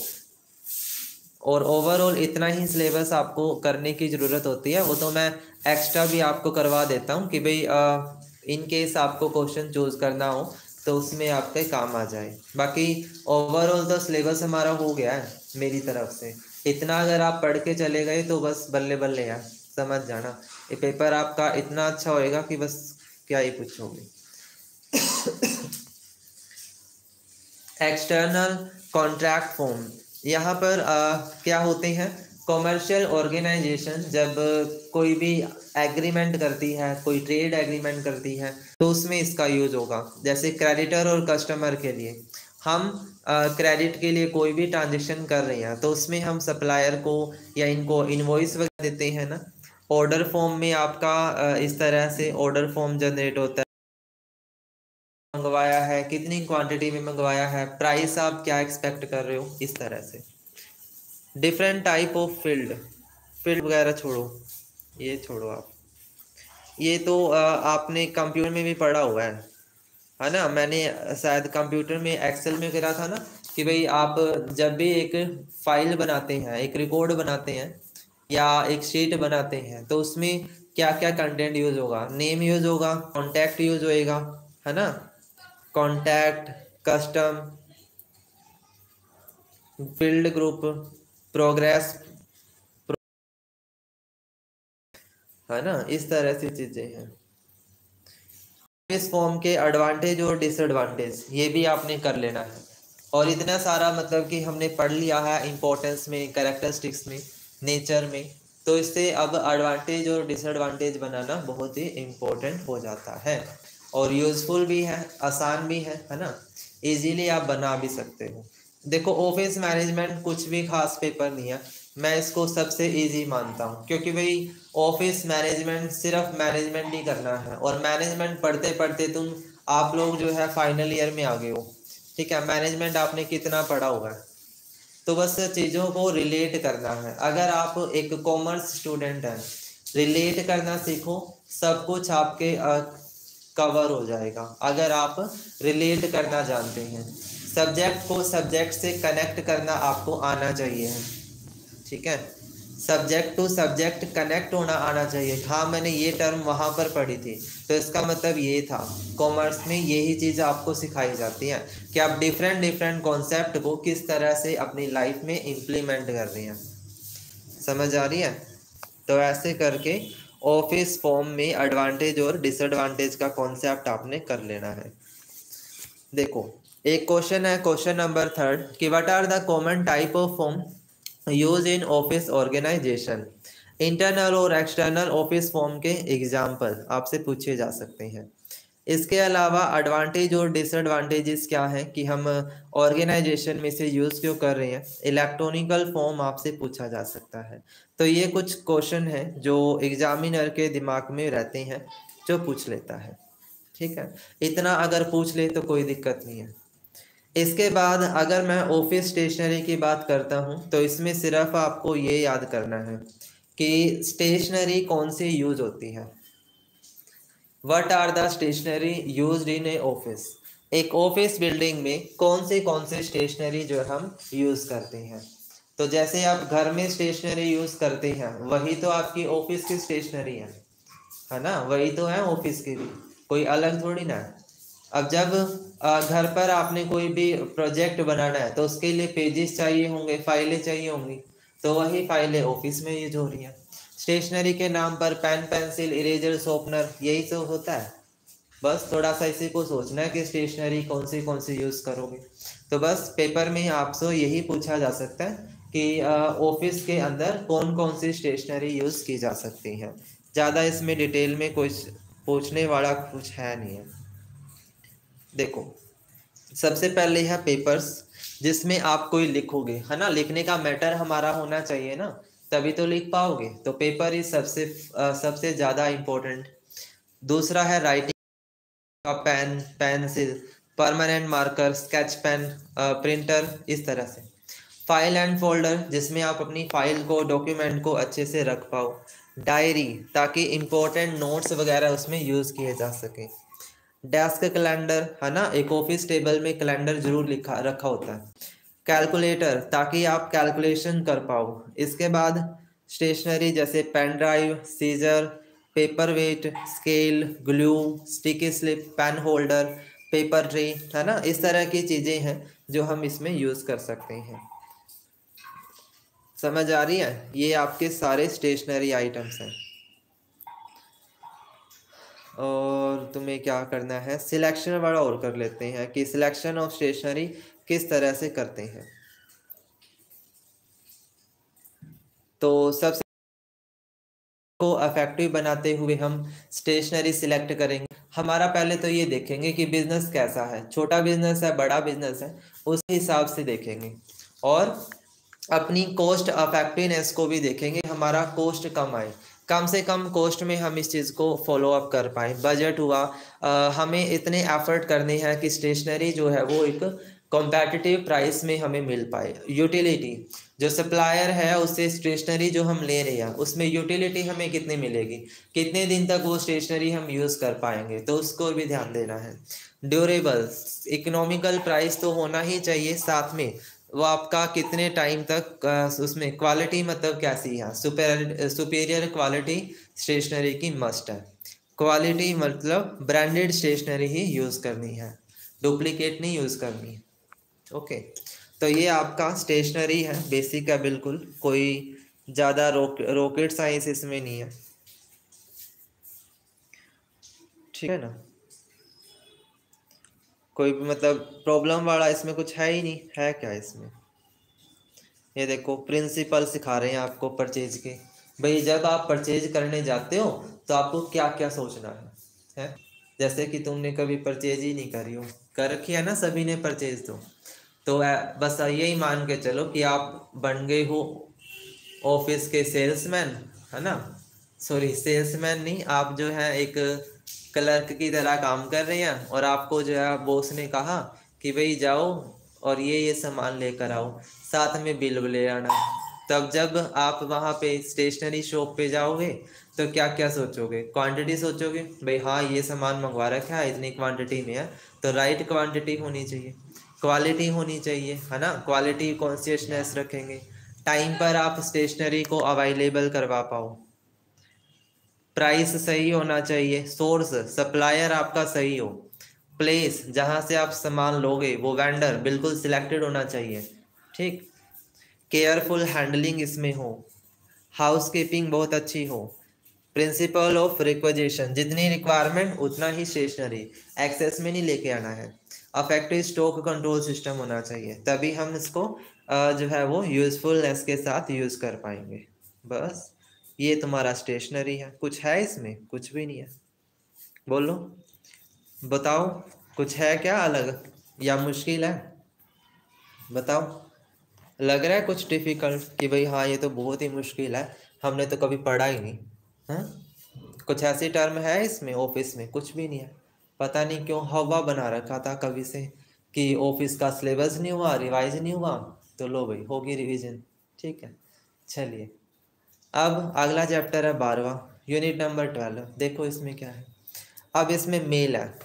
और ओवरऑल इतना ही सिलेबस आपको करने की ज़रूरत होती है। वो तो मैं एक्स्ट्रा भी आपको करवा देता हूँ कि भाई इन केस आपको क्वेश्चन चूज़ करना हो तो उसमें आपके काम आ जाए। बाकी ओवरऑल तो सिलेबस हमारा हो गया है, मेरी तरफ़ से। इतना अगर आप पढ़ के चले गए तो बस बल्ले बल्ले यार समझ जाना। ये पेपर आपका इतना अच्छा होएगा कि बस क्या ही पूछोगे। एक्सटर्नल कॉन्ट्रैक्ट फॉर्म यहाँ पर आ, क्या होते हैं? कॉमर्शियल ऑर्गेनाइजेशन जब कोई भी एग्रीमेंट करती है कोई ट्रेड एग्रीमेंट करती है तो उसमें इसका यूज़ होगा। जैसे क्रेडिटर और कस्टमर के लिए। हम क्रेडिट के लिए कोई भी ट्रांजेक्शन कर रहे हैं तो उसमें हम सप्लायर को या इनको इन्वॉइस वगैरह देते हैं ना ऑर्डर फॉर्म में आपका इस तरह से ऑर्डर फॉर्म जनरेट होता है। मंगवाया है, कितनी क्वांटिटी में मंगवाया है प्राइस आप क्या एक्सपेक्ट कर रहे हो, इस तरह से। Different type of field field वगैरह छोड़ो, ये छोड़ो आप। ये तो आपने कंप्यूटर में भी पढ़ा हुआ है। है ना, मैंने शायद कंप्यूटर में एक्सेल में करा था ना कि भाई आप जब भी एक फ़ाइल बनाते हैं, एक रिकॉर्ड बनाते हैं या एक शीट बनाते हैं तो उसमें क्या क्या कंटेंट यूज़ होगा? नेम यूज़ होगा कॉन्टैक्ट यूज़ होएगा, है ना? Contact custom field group progress है ना? इस तरह से चीज़ें हैं। इस फॉर्म के एडवांटेज और डिसएडवांटेज ये भी आपने कर लेना है। और इतना सारा मतलब कि हमने पढ़ लिया है इम्पोर्टेंस में करेक्टरिस्टिक्स में नेचर में तो इससे अब एडवांटेज और डिसएडवांटेज बनाना बहुत ही इम्पोर्टेंट हो जाता है। और यूज़फुल भी है, आसान भी है है ना? इजीली आप बना भी सकते हो। देखो ऑफ़िस मैनेजमेंट कुछ भी खास पेपर नहीं है। मैं इसको सबसे इजी मानता हूँ, क्योंकि भाई ऑफ़िस मैनेजमेंट सिर्फ़ मैनेजमेंट ही करना है, और मैनेजमेंट पढ़ते पढ़ते तुम आप लोग जो है फाइनल ईयर में आ गए हो, ठीक है? मैनेजमेंट आपने कितना पढ़ा हुआ है? तो बस चीज़ों को रिलेट करना है। अगर आप एक कॉमर्स स्टूडेंट हैं रिलेट करना सीखो, सब कुछ आपके कवर हो जाएगा। अगर आप रिलेट करना जानते हैं सब्जेक्ट को सब्जेक्ट से कनेक्ट करना आपको आना चाहिए। ठीक है? सब्जेक्ट टू सब्जेक्ट कनेक्ट होना आना चाहिए। हाँ मैंने ये टर्म वहाँ पर पढ़ी थी। तो इसका मतलब ये था कॉमर्स में यही चीज़ आपको सिखाई जाती है कि आप डिफरेंट डिफरेंट कॉन्सेप्ट को किस तरह से अपनी लाइफ में इम्प्लीमेंट कर रही हैं। समझ आ रही है? तो ऐसे करके ऑफ़िस फॉर्म में एडवांटेज और डिसएडवांटेज का कॉन्सेप्ट आपने कर लेना है। देखो, एक क्वेश्चन है क्वेश्चन नंबर थर्ड कि what are the common type of form use in office organization internal और एक्सटर्नल ऑफ़िस फॉर्म के एग्ज़ाम्पल आपसे पूछे जा सकते हैं। इसके अलावा एडवांटेज और डिसएडवांटेजेस क्या है कि हम ऑर्गेनाइजेशन में से यूज़ क्यों कर रहे हैं? इलेक्ट्रॉनिकल फॉर्म आपसे पूछा जा सकता है। तो ये कुछ क्वेश्चन हैं जो एग्जामिनर के दिमाग में रहते हैं, जो पूछ लेता है। ठीक है? इतना अगर पूछ ले तो कोई दिक्कत नहीं है। इसके बाद अगर मैं ऑफ़िस स्टेशनरी की बात करता हूँ तो इसमें सिर्फ़ आपको ये याद करना है कि स्टेशनरी कौन सी यूज़ होती है। What are the stationery use in a office एक ऑफ़िस बिल्डिंग में कौन से कौन से स्टेशनरी जो हम यूज़ करते हैं। तो जैसे आप घर में स्टेशनरी यूज़ करते हैं, वही तो आपकी ऑफ़िस की स्टेशनरी है। है ना? वही तो है ऑफ़िस की भी। कोई अलग थोड़ी ना अब जब घर पर आपने कोई भी प्रोजेक्ट बनाना है तो उसके लिए पेजेस चाहिए होंगे फाइलें चाहिए होंगी तो वही फाइलें ऑफ़िस में यूज़ हो रही हैं। स्टेशनरी के नाम पर पेन पेंसिल इरेजर शॉर्पनर यही सब होता है। बस थोड़ा सा इसी को सोचना है कि स्टेशनरी कौन सी कौन सी यूज़ करोगे। तो बस पेपर में आपसे यही पूछा जा सकता है कि ऑफ़िस के अंदर कौन कौन सी स्टेशनरी यूज़ की जा सकती है। ज़्यादा इसमें डिटेल में कुछ पूछने वाला कुछ है नहीं है। देखो, सबसे पहले है पेपर्स जिसमें आप कोई लिखोगे, है ना? लिखने का मैटर हमारा होना चाहिए ना? तभी तो लिख पाओगे। तो पेपर इज़ सबसे सबसे ज़्यादा इम्पोर्टेंट दूसरा है राइटिंग का pen pencil permanent marker sketch pen printer इस तरह से। फ़ाइल एंड फोल्डर जिसमें आप अपनी फ़ाइल को डॉक्यूमेंट को अच्छे से रख पाओ। डायरी ताकि इम्पोर्टेंट नोट्स वगैरह उसमें यूज़ किए जा सकें। डेस्क कैलेंडर, है ना? एक ऑफ़िस टेबल में कैलेंडर ज़रूर लिखा, रखा होता है। कैलकुलेटर, ताकि आप कैलकुलेशन कर पाओ। इसके बाद स्टेशनरी, जैसे pen drive, scissor paper weight scale, glue, sticky slip, pen holder, paper tray, है ना? इस तरह की चीज़ें हैं जो हम इसमें यूज़ कर सकते हैं। समझ आ रही है? ये आपके सारे स्टेशनरी आइटम्स हैं। और तुम्हें क्या करना है? सिलेक्शन वाला और कर लेते हैं कि सिलेक्शन ऑफ़ स्टेशनरी किस तरह से करते हैं। तो सबसे को अफेक्टिव बनाते हुए हम स्टेशनरी सिलेक्ट करेंगे। हमारा पहले तो ये देखेंगे कि बिज़नेस कैसा है। छोटा बिज़नेस है, बड़ा बिज़नेस है, उस हिसाब से देखेंगे। और अपनी कॉस्ट अफेक्टिवनेस को भी देखेंगे, हमारा कॉस्ट कम आए। कम से कम कॉस्ट में हम इस चीज़ को फॉलो अप कर पाए। बजट हुआ आ, हमें इतने एफर्ट करने हैं कि स्टेशनरी जो है वो एक कॉम्पेटिटिव प्राइस में हमें मिल पाए। यूटिलिटी जो सप्लायर है उससे स्टेशनरी जो हम ले रहे हैं उसमें यूटिलिटी हमें कितनी मिलेगी? कितने दिन तक वो स्टेशनरी हम यूज़ कर पाएँगे? तो उसको भी ध्यान देना है। ड्यूरेबल इकोनॉमिकल प्राइस तो होना ही चाहिए साथ में। वो आपका कितने टाइम तक उसमें क्वालिटी मतलब कैसी है सुपर सुपीरियर क्वालिटी स्टेशनरी की मस्ट है। क्वालिटी मतलब ब्रांडेड स्टेशनरी ही यूज़ करनी है। डुप्लीकेट नहीं यूज़ करनी। है ओके तो ये आपका स्टेशनरी है बेसिक है बिल्कुल। कोई ज़्यादा रोक रॉकेट साइंस इसमें नहीं है। ठीक है ना? कोई भी मतलब प्रॉब्लम वाला इसमें कुछ है ही नहीं। है क्या इसमें? ये देखो प्रिंसिपल सिखा रहे हैं आपको परचेज के। भाई, जब आप परचेज करने जाते हो तो आपको क्या क्या सोचना है? है? जैसे कि तुमने कभी परचेज ही नहीं करी हो। कर रखी है ना सभी ने परचेज तो। तो बस यही मान के चलो कि आप बन गए हो ऑफ़िस के सेल्समैन है ना? सॉरी सेल्समैन नहीं, आप जो है एक क्लर्क की तरह काम कर रहे हैं और आपको जो है, बॉस ने कहा कि भाई जाओ और ये ये सामान लेकर आओ, साथ में बिल ले आना। तब जब आप वहाँ पे स्टेशनरी शॉप पे जाओगे तो क्या क्या सोचोगे? क्वांटिटी सोचोगे? भाई हाँ ये सामान मंगवा रखा है, इतनी क्वांटिटी में है तो राइट क्वांटिटी होनी चाहिए। क्वालिटी होनी चाहिए, है ना? क्वालिटी कॉन्शियसनेस रखेंगे। टाइम पर आप स्टेशनरी को अवेलेबल करवा पाओ। प्राइस सही होना चाहिए सोर्स सप्लायर आपका सही हो। प्लेस जहाँ से आप सामान लोगे, वो वेंडर बिल्कुल सिलेक्टेड होना चाहिए, ठीक? केयरफुल हैंडलिंग इसमें हो। हाउस कीपिंग बहुत अच्छी हो। प्रिंसिपल ऑफ़ रिक्वेजेशन जितनी रिक्वायरमेंट उतना ही स्टेशनरी एक्सेस में नहीं लेके आना है। अफेक्टिव स्टॉक कंट्रोल सिस्टम होना चाहिए, तभी हम इसको जो है वो यूजफुलनेस के साथ यूज़ कर पाएँगे। बस। ये तुम्हारा स्टेशनरी है। कुछ है इसमें? कुछ भी नहीं है। बोलो। बताओ, कुछ है क्या अलग? या मुश्किल है? बताओ। लग रहा है कुछ डिफ़िकल्ट कि भाई हाँ ये तो बहुत ही मुश्किल है। हमने तो कभी पढ़ा ही नहीं। है? कुछ ऐसी टर्म है इसमें ऑफ़िस में? कुछ भी नहीं है। पता नहीं क्यों हवा बना रखा था कभी से कि ऑफ़िस का सिलेबस नहीं हुआ रिवाइज नहीं हुआ। तो लो भाई, होगी रिवीजन ठीक है। चलिए। अब अगला चैप्टर है बारवा यूनिट नंबर ट्वेल्व देखो इसमें क्या है। अब इसमें मेल है।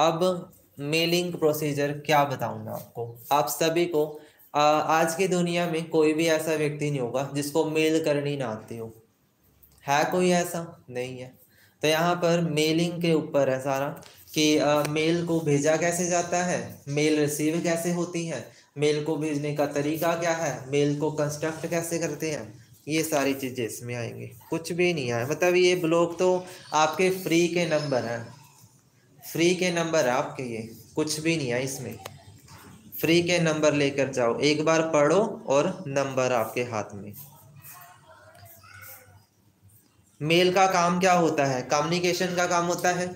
अब मेलिंग प्रोसीजर क्या बताऊँ मैं आपको। आप सभी को आ, आज की दुनिया में कोई भी ऐसा व्यक्ति नहीं होगा जिसको मेल करनी ना आती हो। है कोई ऐसा? नहीं है। तो यहाँ पर मेलिंग के ऊपर है सारा कि आ, मेल को भेजा कैसे जाता है? मेल रिसीव कैसे होती है? मेल को भेजने का तरीका क्या है? मेल को कंस्ट्रक्ट कैसे करते हैं? ये सारी चीज़ें इसमें आएँगी। कुछ भी नहीं आए मतलब ये ब्लॉग तो आपके फ्री के नंबर हैं। फ्री के नंबर आपके ये। कुछ भी नहीं आए इसमें। फ्री के नंबर लेकर जाओ। एक बार पढ़ो और नंबर आपके हाथ में। मेल का काम क्या होता है? कम्युनिकेशन का काम होता है।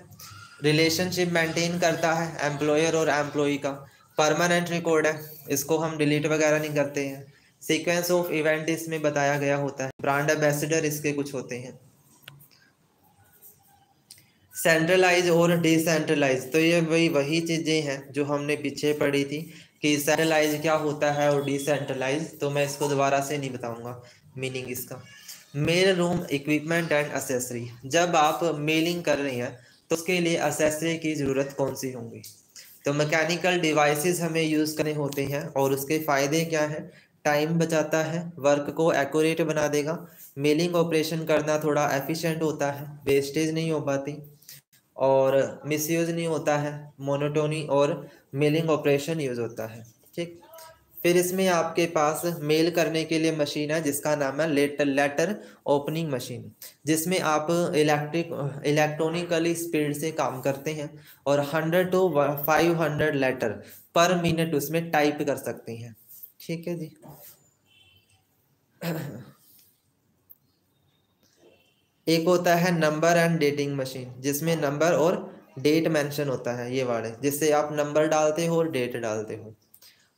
रिलेशनशिप मेंटेन करता है एम्प्लॉयर और एम्प्लॉय का। परमानेंट रिकॉर्ड है। इसको हम डिलीट वगैरह नहीं करते हैं। सीक्वेंस ऑफ़ इवेंट इसमें बताया गया होता है। ब्रांड एम्बेसडर इसके कुछ होते हैं। सेंट्रलाइज और डिसेंट्रलाइज तो ये वही वही चीज़ें हैं जो हमने पीछे पढ़ी थी कि सेंट्रलाइज क्या होता है और डिसेंट्रलाइज तो मैं इसको दोबारा से नहीं बताऊँगा। मीनिंग इसका। Mail room equipment and accessory जब आप मेलिंग कर रहे हैं तो उसके लिए असेसरी की ज़रूरत कौन सी होंगी? तो मैकेनिकल डिवाइसेस हमें यूज़ करने होते हैं और उसके फ़ायदे क्या हैं? टाइम बचाता है, वर्क को एक्यूरेट बना देगा। मेलिंग ऑपरेशन करना थोड़ा एफिशिएंट होता है वेस्टेज नहीं हो पाती और मिसयूज नहीं होता है मोनोटोनी और मेलिंग ऑपरेशन यूज़ होता है, ठीक? फिर इसमें आपके पास मेल करने के लिए मशीन है, जिसका नाम है लेटर लेटर ओपनिंग मशीन जिसमें आप इलेक्ट्रिक इलेक्ट्रॉनिकली स्पीड से काम करते हैं और hundred to five hundred letter पर मिनट उसमें टाइप कर सकते हैं। ठीक है जी। एक होता है नंबर एंड डेटिंग मशीन जिसमें नंबर और डेट मेंशन होता है, ये वाले, जिससे आप नंबर डालते हो और डेट डालते हो।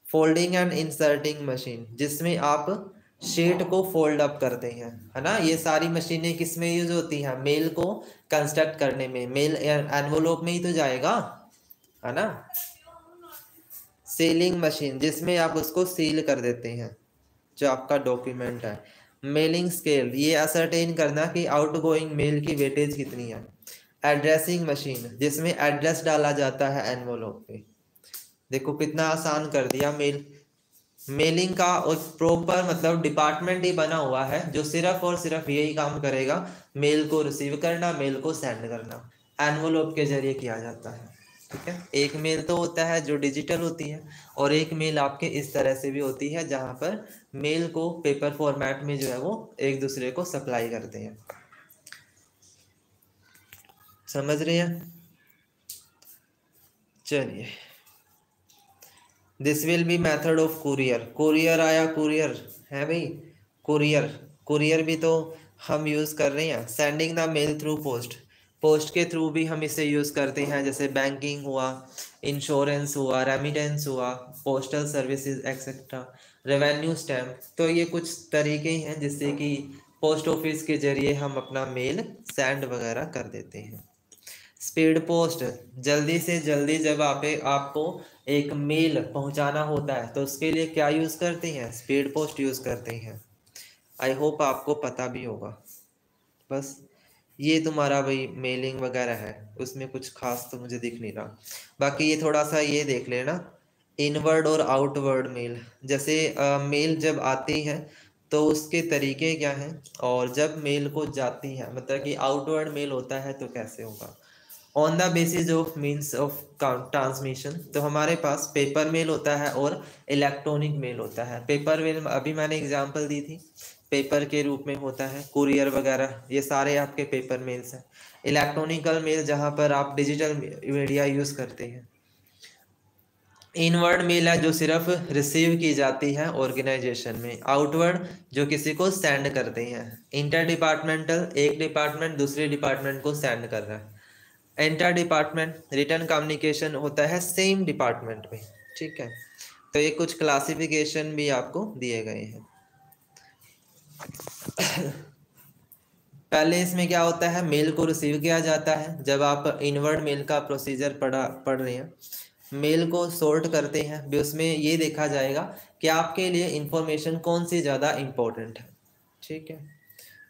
फोल्डिंग एंड इंसर्टिंग मशीन जिसमें आप शीट को फोल्ड अप करते हैं, है ना? ये सारी मशीनें किसमें यूज़ होती हैं? मेल को कंस्ट्रक्ट करने में मेल एनवोलोप में ही तो जाएगा, है ना? सीलिंग मशीन, जिसमें आप उसको सील कर देते हैं, जो आपका डॉक्यूमेंट है। मेलिंग स्केल, ये असरटेन करना कि आउटगोइंग मेल की वेटेज कितनी है। एड्रेसिंग मशीन जिसमें एड्रेस डाला जाता है एनवोलोप पे। देखो, कितना आसान कर दिया मेल मेलिंग का और प्रॉपर मतलब डिपार्टमेंट ही बना हुआ है, जो सिर्फ़ और सिर्फ़ यही काम करेगा। मेल को रिसीव करना मेल को सेंड करना। एनवोलोप के ज़रिए किया जाता है। ठीक है? एक मेल तो होता है जो डिजिटल होती है और एक मेल आपके इस तरह से भी होती है जहाँ पर मेल को पेपर फॉर्मेट में जो है वो एक दूसरे को सप्लाई करते हैं। समझ रहे हैं? चलिए। This will be method of courier courier आया कुरियर है भाई? कुरियर कुरियर भी तो हम यूज़ कर रहे हैं। Sending the mail through post post के थ्रू भी हम इसे यूज़ करते हैं, जैसे बैंकिंग हुआ इंश्योरेंस हुआ रेमिटेंस हुआ postal services etcetera revenue stamp तो ये कुछ तरीके हैं जिससे कि पोस्ट ऑफ़िस के ज़रिए हम अपना मेल सेंड वगैरह कर देते हैं। स्पीड पोस्ट जल्दी से जल्दी जब आप, आपको एक मेल पहुंचाना होता है तो उसके लिए क्या यूज़ करते हैं? स्पीड पोस्ट यूज़ करते हैं। आई होप आपको पता भी होगा। बस। ये तुम्हारा भाई मेलिंग वगैरह है, उसमें कुछ खास तो मुझे दिख नहीं रहा। बाकी ये थोड़ा सा ये देख लेना इनवर्ड और आउटवर्ड मेल जैसे मेल जब आती है तो उसके तरीके क्या हैं? और जब मेल को जाती है मतलब कि आउटवर्ड मेल होता है तो कैसे होगा? On the basis of means of transmission तो हमारे पास पेपर मेल होता है और इलेक्ट्रॉनिक मेल होता है। पेपर मेल अभी मैंने एग्जांपल दी थी पेपर के रूप में होता है कुरियर वगैरह, ये सारे आपके पेपर मेल्स हैं। इलेक्ट्रॉनिकल मेल जहाँ पर आप डिजिटल मीडिया यूज़ करते हैं। इनवर्ड मेल है जो सिर्फ़ रिसीव की जाती है ऑर्गेनाइजेशन में। आउटवर्ड जो किसी को सेंड करते हैं। इंटर डिपार्टमेंटल एक डिपार्टमेंट दूसरे डिपार्टमेंट को सेंड कर रहा है। इंटर डिपार्टमेंट रिटर्न कम्युनिकेशन होता है सेम डिपार्टमेंट में। ठीक है? तो ये कुछ क्लासिफिकेशन भी आपको दिए गए हैं। पहले इसमें क्या होता है? मेल को रिसीव किया जाता है। जब आप इनवर्ड मेल का प्रोसीजर पढ़ा, पढ़ रहे हैं मेल को सॉर्ट करते हैं, भी उसमें ये देखा जाएगा कि आपके लिए इंफॉर्मेशन कौन सी ज़्यादा इम्पोर्टेंट है। ठीक है?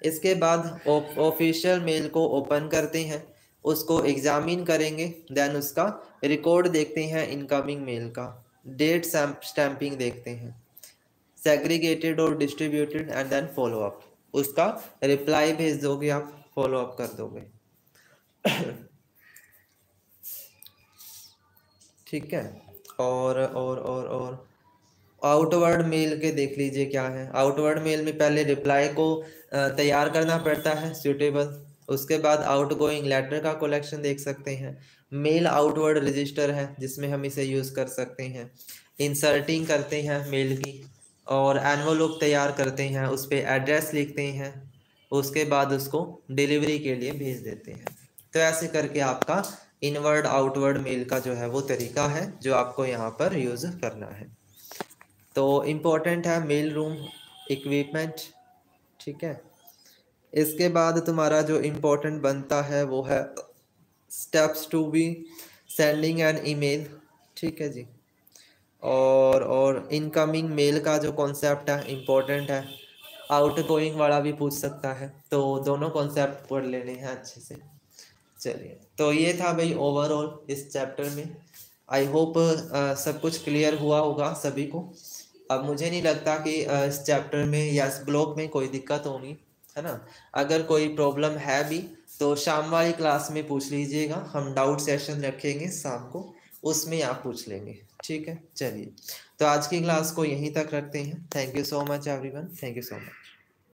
इसके बाद ऑफिशियल मेल को ओपन करते हैं। उसको एग्जामिन करेंगे देन उसका रिकॉर्ड देखते हैं इनकमिंग मेल का। डेट स्टैंपिंग देखते हैं। सेग्रीगेटेड और distributed and then follow up उसका रिप्लाई भेज दोगे आप फॉलो अप कर दोगे। ठीक है? और और और और। आउटवर्ड मेल के देख लीजिए क्या है। आउटवर्ड मेल में पहले रिप्लाई को तैयार करना पड़ता है सूटेबल उसके बाद आउट गोइंग लेटर का कलेक्शन देख सकते हैं। मेल आउटवर्ड रजिस्टर है, जिसमें हम इसे यूज़ कर सकते हैं। इंसर्टिंग करते हैं मेल की। और एनवलोप तैयार करते हैं, उस पर एड्रेस लिखते हैं, उसके बाद उसको डिलीवरी के लिए भेज देते हैं। तो ऐसे करके आपका इनवर्ड आउटवर्ड मेल का जो है वो तरीका है, जो आपको यहाँ पर यूज़ करना है। तो इम्पोर्टेंट है मेल रूम इक्विपमेंट ठीक है? इसके बाद तुम्हारा जो इम्पोर्टेंट बनता है वो है steps to be sending an email ठीक है जी? और और इनकमिंग मेल का जो कॉन्सेप्ट है इम्पोर्टेंट है आउट गोइंग वाला भी पूछ सकता है। तो दोनों कॉन्सेप्ट पढ़ लेने हैं अच्छे से। चलिए तो ये था भाई ओवरऑल इस चैप्टर में। आई होप सब कुछ क्लियर हुआ होगा सभी को। अब मुझे नहीं लगता कि इस चैप्टर में या इस ब्लॉग में कोई दिक्कत होगी, है ना? अगर कोई प्रॉब्लम है भी तो शाम वाली क्लास में पूछ लीजिएगा। हम डाउट सेशन रखेंगे शाम को, उसमें आप पूछ लेंगे। ठीक है? चलिए। तो आज की क्लास को यहीं तक रखते हैं। Thank you so much everyone thank you so much